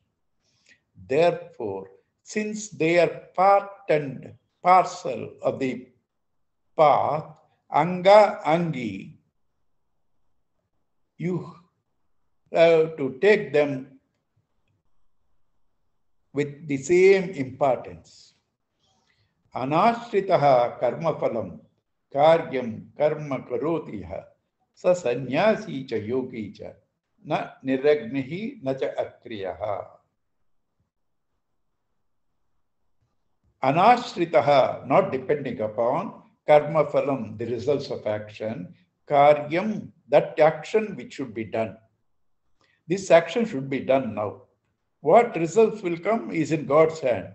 Therefore, since they are part and parcel of the path, anga angi, you have to take them with the same importance. Anashritaha karma phalam karyam karma karoti sa yogi cha na niragnihi na cha akriyaha. Anashritaha, not depending upon karma phalam, the results of action, karyam, that action which should be done. This action should be done now. What results will come is in God's hand.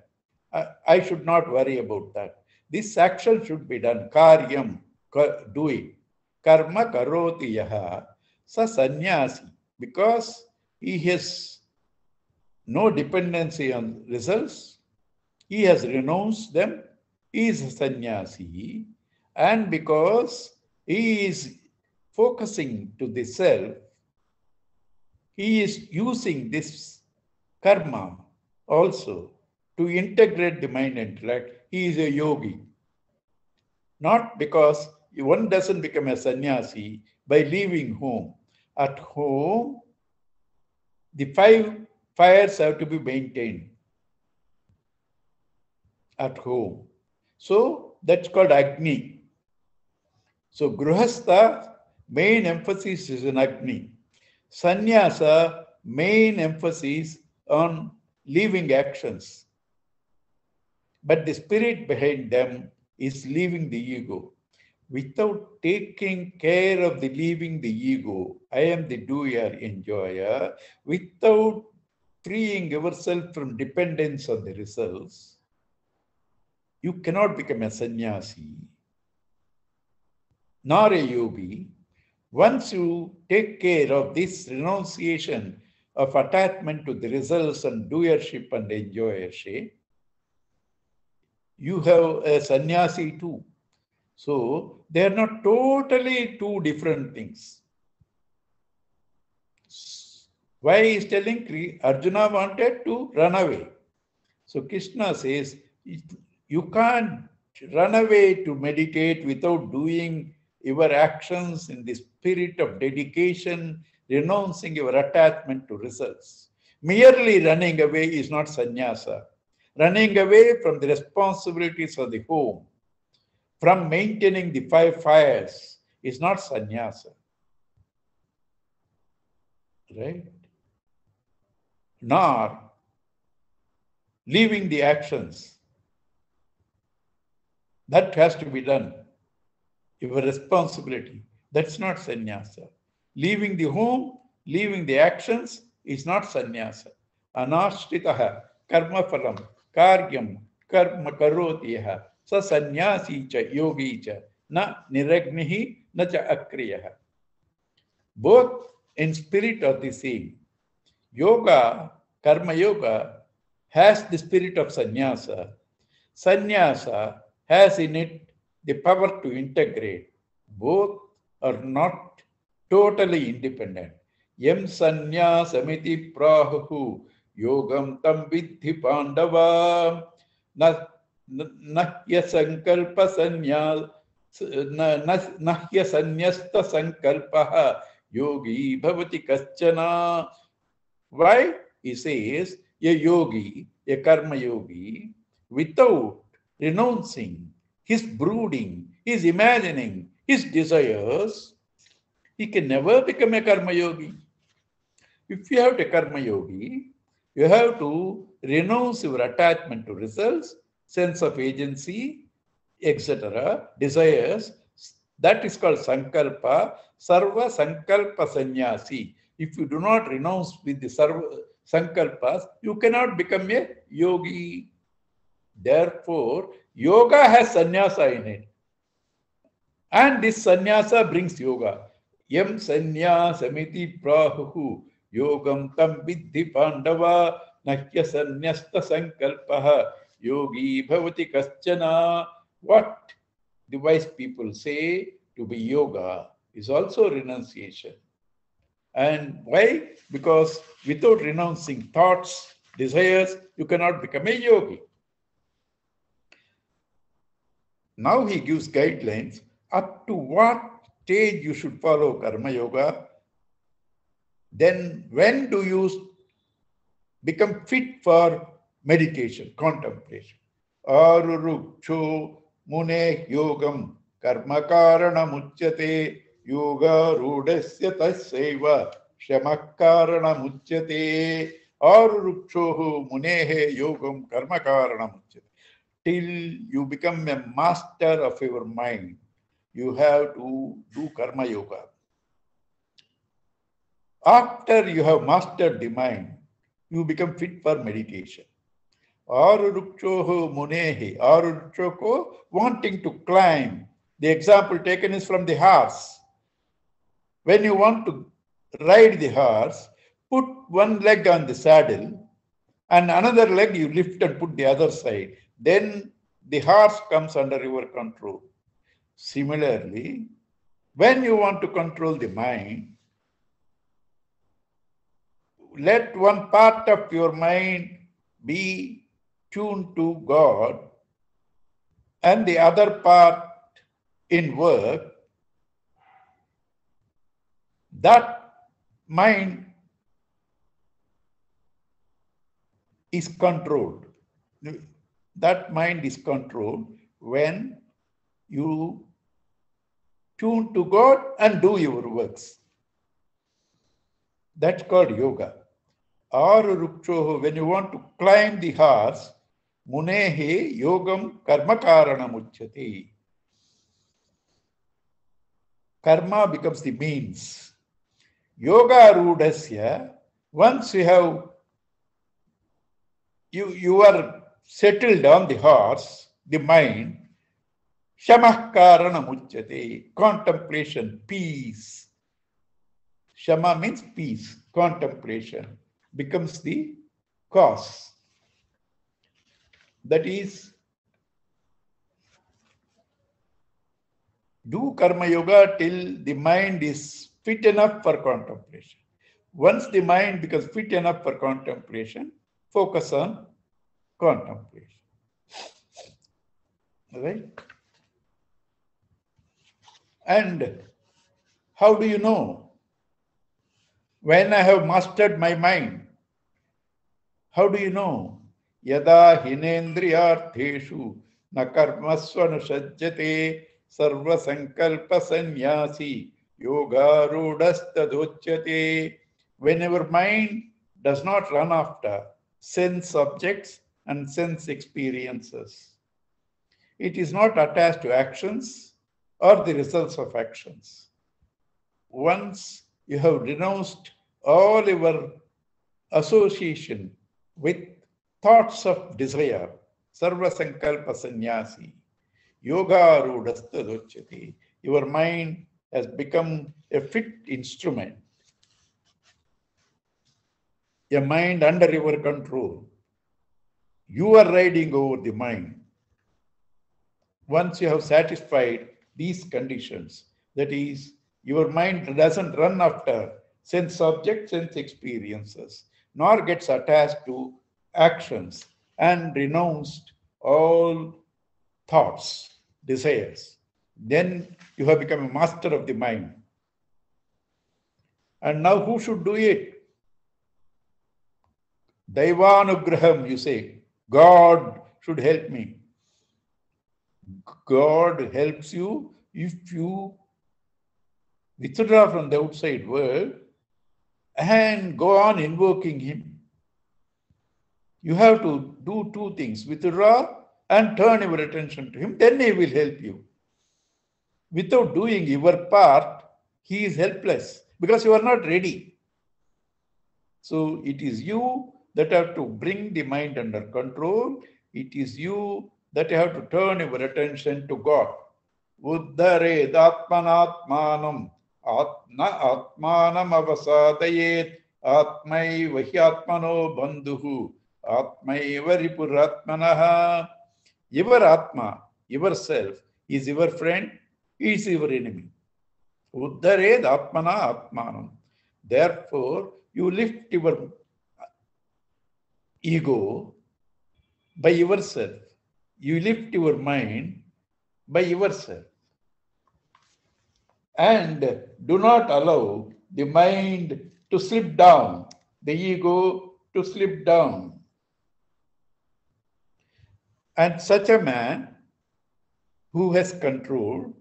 I, I should not worry about that. This action should be done. Karyam, do it. Karma karoti yaha sa sannyasi. Because he has no dependency on results, he has renounced them, he is a sannyasi, and because he is focusing to the self, he is using this karma also to integrate the mind and intellect. He is a yogi. Not because one doesn't become a sannyasi by leaving home. At home, the five fires have to be maintained at home. So that's called Agni. So Gruhastha, main emphasis is in Agni. Sannyasa, main emphasis on leaving actions. But the spirit behind them is leaving the ego. Without taking care of the leaving the ego, I am the doer, enjoyer, without freeing yourself from dependence on the results, you cannot become a sannyasi nor a yogi. Once you take care of this renunciation of attachment to the results and doership and enjoyership, you have a sannyasi too. So they are not totally two different things. Why is telling Arjuna wanted to run away? So Krishna says, you can't run away to meditate without doing your actions in the spirit of dedication renouncing your attachment to results. Merely running away is not sannyasa. Running away from the responsibilities of the home, from maintaining the five fires, is not sannyasa. Right? Nor leaving the actions. That has to be done. Your responsibility. That's not sannyasa. Leaving the home, leaving the actions is not sannyasa. Anashritaha karma phalam karyam karma karotiyaha sa sannyasi cha yogi cha na niragnihi na cha akriyaha. Both in spirit are the same. Yoga, karma yoga, has the spirit of sannyasa. Sannyasa has in it the power to integrate. Both are not totally independent. Yam samiti prahu yogam tam vidhi pandava nahya sankalpa sanya nahya sanyasta sankalpa yogi bhavati kaschana Why? He says, a yogi, a karma yogi, without renouncing his brooding, his imagining, his desires, he can never become a karma yogi. If you have a karma yogi, you have to renounce your attachment to results, sense of agency, etc., desires. That is called sankalpa, sarva sankalpa sannyasi. If you do not renounce with the sarva sankalpas, you cannot become a yogi. Therefore, yoga has sannyasa in it. And this sannyasa brings yoga. Yam samiti prahu yogam tam vidhi pandava nahya sannyasta sankalpaha yogi bhavati kaschana. What the wise people say to be yoga is also renunciation. And why? Because without renouncing thoughts, desires, you cannot become a yogi. Now he gives guidelines up to what stage you should follow karma yoga. Then when do you become fit for meditation, contemplation? Aruruksho mune yogam karma karana muchyate योगारूढ़स्य तस्यैव शमः कारणमुच्यते आरुरुक्षोः मुनेः योगं कर्म कारणमुच्यते till you become a master of your mind you have to do karma yoga. After you have mastered the mind you become fit for meditation. Arurukshoho munehe arurukshoko wanting to climb. The example taken is from the horse. When you want to ride the horse, put one leg on the saddle and another leg you lift and put the other side. Then the horse comes under your control. Similarly, when you want to control the mind, let one part of your mind be tuned to God and the other part in work that mind is controlled. That mind is controlled when you tune to God and do your works. That's called yoga. Or when you want to climb the horse, munehe yogam karma karanamuchyate. Karma becomes the means yoga rudasya, once you have you you are settled on the horse, the mind, shamah karana muchyate, contemplation, peace. Shama means peace, contemplation becomes the cause. That is, do karma yoga till the mind is fit enough for contemplation. Once the mind becomes fit enough for contemplation, focus on contemplation. Right? And how do you know? When I have mastered my mind, how do you know? Yada hinendriyartheshu na karmasvanusajjate sarva sankalpa sanyasi yogarudastadochyate. Whenever mind does not run after sense objects and sense experiences, it is not attached to actions or the results of actions. Once you have renounced all your association with thoughts of desire, sarva sankalpa sannyasi, yoga rudastadochyate, your mind has become a fit instrument, a mind under your control. You are riding over the mind. Once you have satisfied these conditions, that is, your mind doesn't run after sense objects, sense experiences, nor gets attached to actions and renounced all thoughts, desires. Then you have become a master of the mind. And now who should do it? Daivanugraham, you say, God should help me. God helps you if you withdraw from the outside world and go on invoking Him. You have to do two things withdraw and turn your attention to Him, then He will help you. Without doing your part, He is helpless because you are not ready. So it is you that have to bring the mind under control. It is you that have to turn your attention to God. Uddare datmanatmanam atma atmanam avasadayet atmaiva hyatmano bandhuhu atmaiva ripuratmanaha. Your atma, yourself, is your friend, is your enemy. Uddare atmana atmanam. Therefore, you lift your ego by yourself. You lift your mind by yourself. And do not allow the mind to slip down, the ego to slip down. And such a man who has control,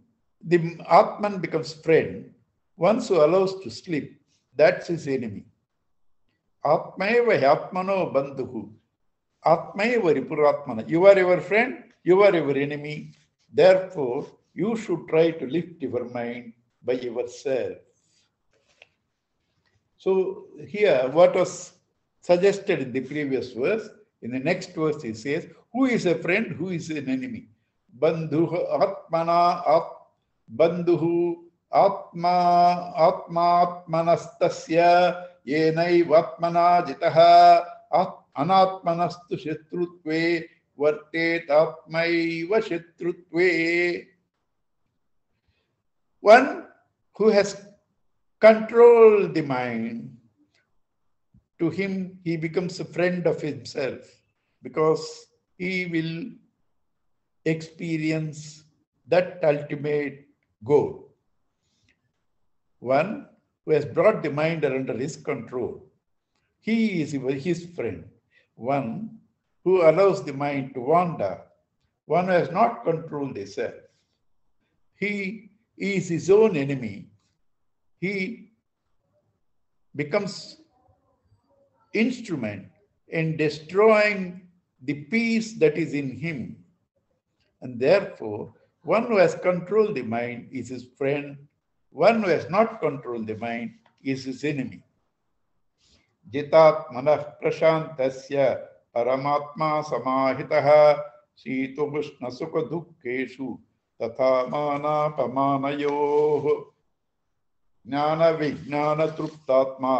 the Atman becomes friend. Once who allows to slip, that's his enemy. Atmaiva Atmano Bandhuhu. Atmaiva Ripuratmana. You are your friend, you are your enemy. Therefore, you should try to lift your mind by yourself. So, here, what was suggested in the previous verse, in the next verse, he says, Who is a friend, who is an enemy? Bandhu Atmana At Bandhu Atma Atmatmanastasya येनैवात्मना जितः अनात्मनस्तु शत्रुत्वे वर्तेतात्मैव शत्रुत्वे one who has controlled the mind to him he becomes a friend of himself because he will experience that ultimate goal one who has brought the mind under his control. He is his friend, one who allows the mind to wander, one who has not controlled the self. He is his own enemy. He becomes instrument in destroying the peace that is in him. And therefore, one who has controlled the mind is his friend one who has not controlled the mind is his enemy. Jitat manah prashantasya paramatma samahitaha शीतोष्ण सुख दुखेशु तथा मानापमानयोः ज्ञान विज्ञान तृप्तात्मा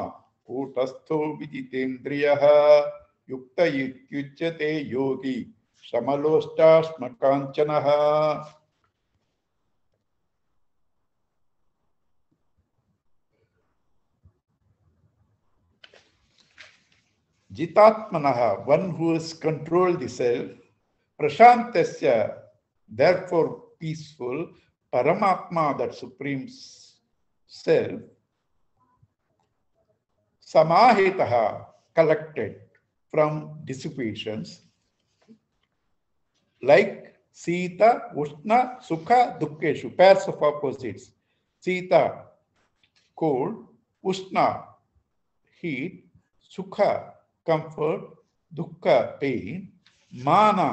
कूटस्थो विदितेन्द्रियः युक्त इत्युच्यते योगी समलोष्टास्म Jitatmanaha, one who has controlled the self, Prashantasya, therefore peaceful, Paramatma, that supreme self, Samahitaha, collected from dissipations, like Sita, Ushna, Sukha, Dukkeshu, pairs of opposites. Sita, cold, Ushna, heat, Sukha, comfort, dukkha, pain, mana,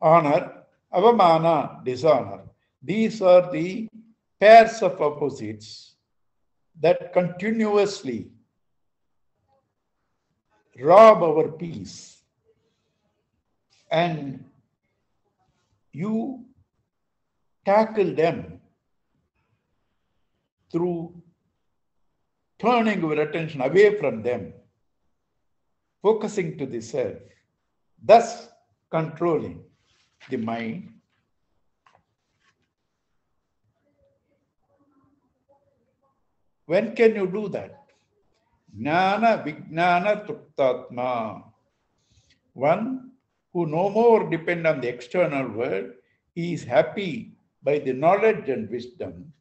honor, avamana, dishonor. These are the pairs of opposites that continuously rob our peace. And you tackle them through turning our attention away from them, focusing to the self, thus controlling the mind. When can you do that? Jnana Vijnana Truptatma. One who no more depend on the external world, he is happy by the knowledge and wisdom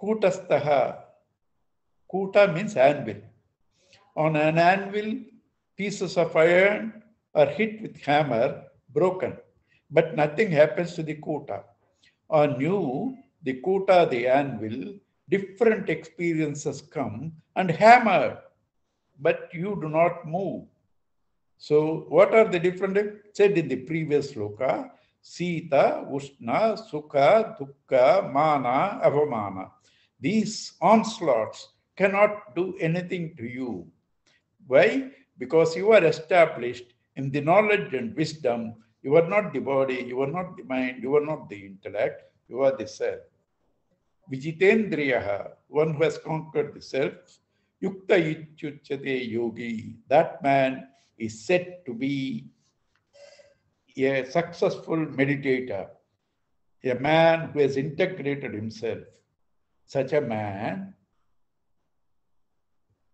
Kutastaha. Kuta means anvil. On an anvil, pieces of iron are hit with hammer, broken, but nothing happens to the kuta. On you, the kuta, the anvil, different experiences come and hammer, but you do not move. So, what are the different? Said in the previous sloka, Sita, Ushna, Sukha, Dukkha, Mana, Avamana. These onslaughts cannot do anything to you. Why? Because you are established in the knowledge and wisdom. You are not the body, you are not the mind, you are not the intellect, you are the self. Vijitendriyaha, one who has conquered the self, Yukta Ichuchate Yogi, that man is said to be a successful meditator, a man who has integrated himself. Such a man,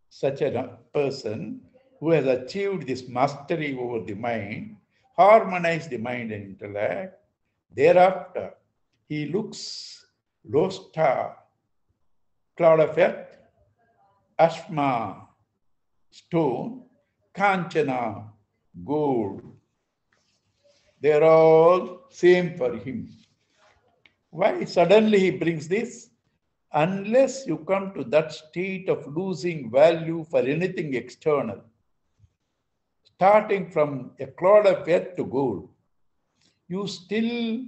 such a person who has achieved this mastery over the mind, harmonized the mind and intellect, thereafter he looks Losta, cloud of earth, Ashma, stone, Kanchana, gold. They are all same for him. Why suddenly he brings this? Unless you come to that state of losing value for anything external, starting from a clod of earth to gold, you still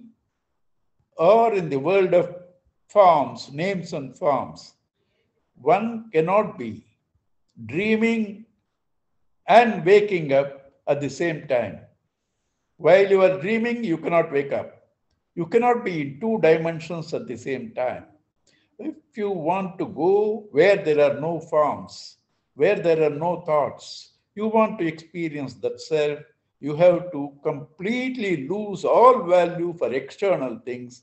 are in the world of forms, names and forms. One cannot be dreaming and waking up at the same time. While you are dreaming, you cannot wake up. You cannot be in two dimensions at the same time. If you want to go where there are no forms, where there are no thoughts, you want to experience that self, you have to completely lose all value for external things.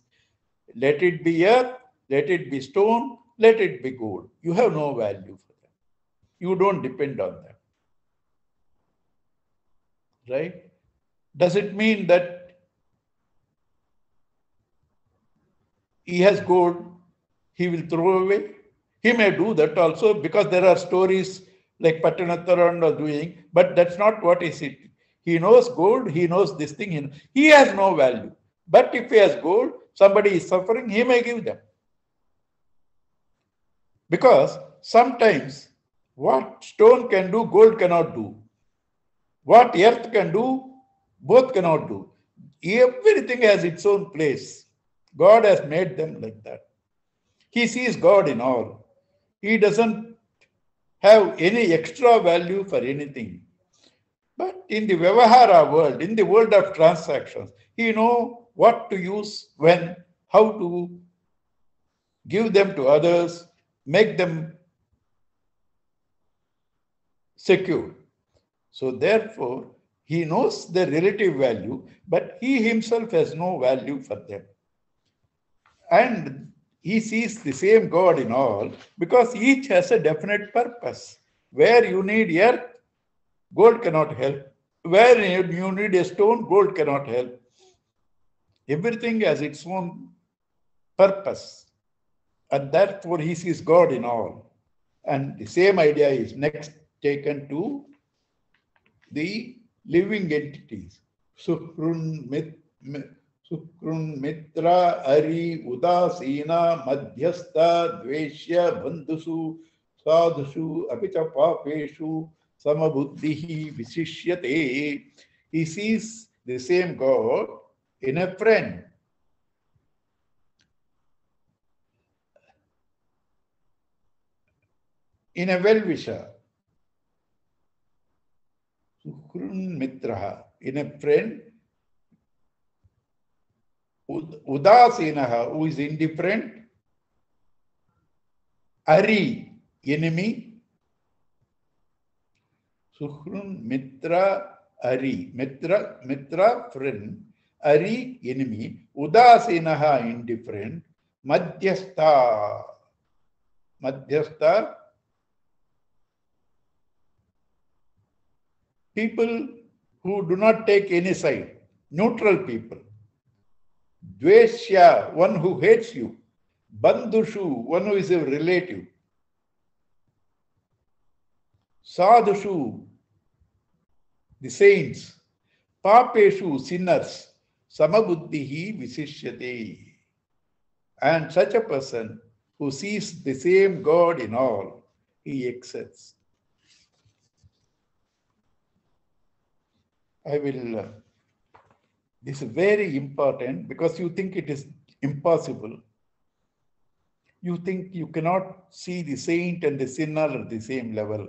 Let it be earth, let it be stone, let it be gold. You have no value for them. You don't depend on them right? Does it mean that he has gold, he will throw away? He may do that also because there are stories like Pattanatharan are doing, but that's not what is it. He knows gold, he knows this thing, he has no value. But if he has gold, somebody is suffering, he may give them. Because sometimes what stone can do, gold cannot do. What earth can do, both cannot do. Everything has its own place. God has made them like that. He sees God in all. He doesn't have any extra value for anything. But in the Vyavahara world, in the world of transactions, he know what to use when, how to give them to others, make them secure. So therefore, he knows the relative value, but he himself has no value for them. And he sees the same God in all because each has a definite purpose. Where you need earth, gold cannot help. Where you need a stone, gold cannot help. Everything has its own purpose. And therefore, he sees God in all. And the same idea is next taken to the living entities. Sukrun, mit, Sukrun, Mitra, Ari, Udasina, Madhyastha, Dveshya, Bandhusu, Sadhushu, Apicha Papeshu, Samabuddhihi, Visishyate. He sees the same God in a friend. In a well-wisher, Sukrun Mitraha, in a friend, Udasinaha, who is indifferent, Ari, enemy, Sukrun Mitra Ari, Mitra, Mitra, friend, Ari, enemy, Udasinaha, indifferent, Madhyastha, Madhyastha, people who do not take any side, neutral people. Dveshya, one who hates you. Bandhushu, one who is a relative. Sadhushu, the saints, Papeshu, sinners, Samabuddhihi Visishyate. And such a person who sees the same God in all, he accepts. I will, uh, this is very important because you think it is impossible. You think you cannot see the saint and the sinner at the same level.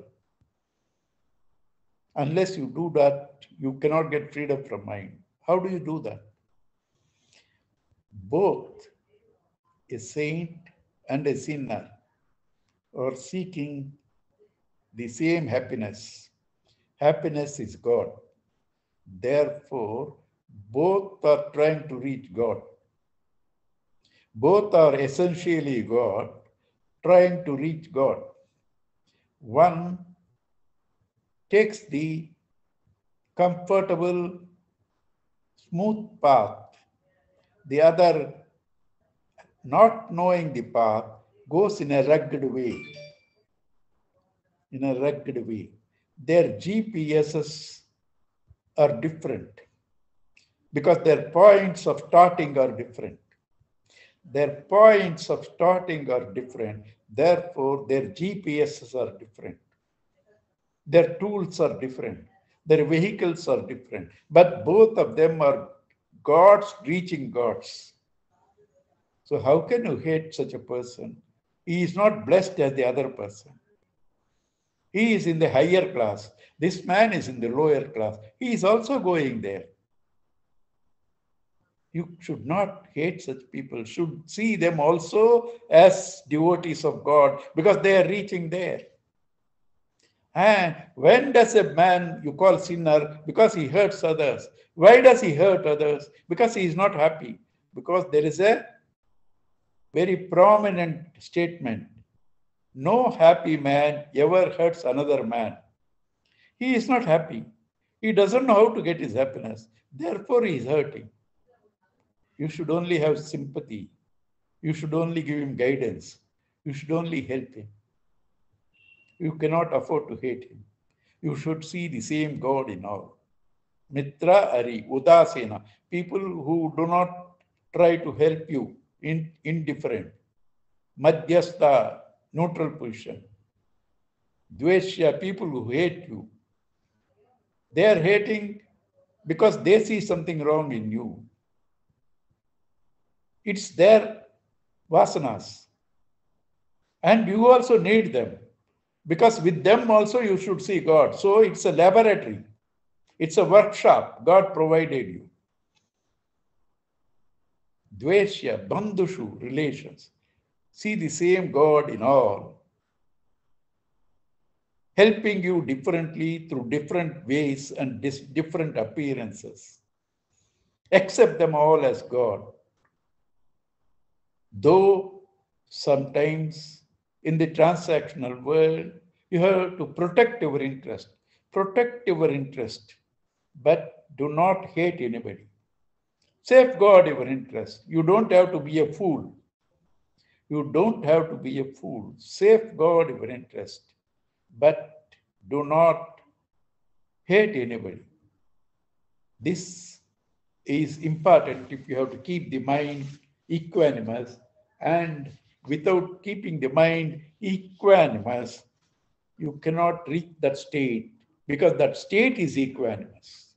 Unless you do that, you cannot get freedom from mind. How do you do that? Both a saint and a sinner are seeking the same happiness. Happiness is God. Therefore, both are trying to reach God. Both are essentially God, trying to reach God. One takes the comfortable, smooth path. The other, not knowing the path, goes in a rugged way. In a rugged way. Their GPSs are different because their points of starting are different. Their points of starting are different. Therefore, their GPSs are different. Their tools are different. Their vehicles are different. But both of them are gods reaching gods. So, how can you hate such a person? He is not blessed as the other person. He is in the higher class. This man is in the lower class. He is also going there. You should not hate such people, should see them also as devotees of God because they are reaching there. And when does a man you call sinner because he hurts others? Why does he hurt others? Because he is not happy. Because there is a very prominent statement no happy man ever hurts another man. He is not happy. He doesn't know how to get his happiness. Therefore, he is hurting. You should only have sympathy. You should only give him guidance. You should only help him. You cannot afford to hate him. You should see the same God in all. Mitra Ari, Udasina, people who do not try to help you, in, indifferent. Madhyastha, neutral position. Dveshya, people who hate you. They are hating because they see something wrong in you. It's their vasanas. And you also need them because with them also you should see God. So it's a laboratory, it's a workshop God provided you. Dveshya, bandhushu, relations. See the same God in all, helping you differently through different ways and different appearances. Accept them all as God. Though sometimes in the transactional world, you have to protect your interest, protect your interest, but do not hate anybody. Safeguard your interest. You don't have to be a fool. You don't have to be a fool. Safeguard your interest, but do not hate anybody. This is important if you have to keep the mind equanimous, and without keeping the mind equanimous, you cannot reach that state because that state is equanimous.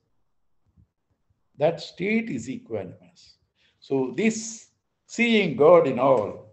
That state is equanimous. So, this seeing God in all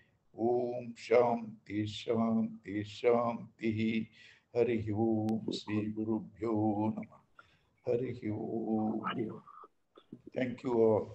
ॐ शान्ति शान्ति शान्तिः हरिः ॐ श्रीगुरुभ्यो नमः हरिः ॐ thank you all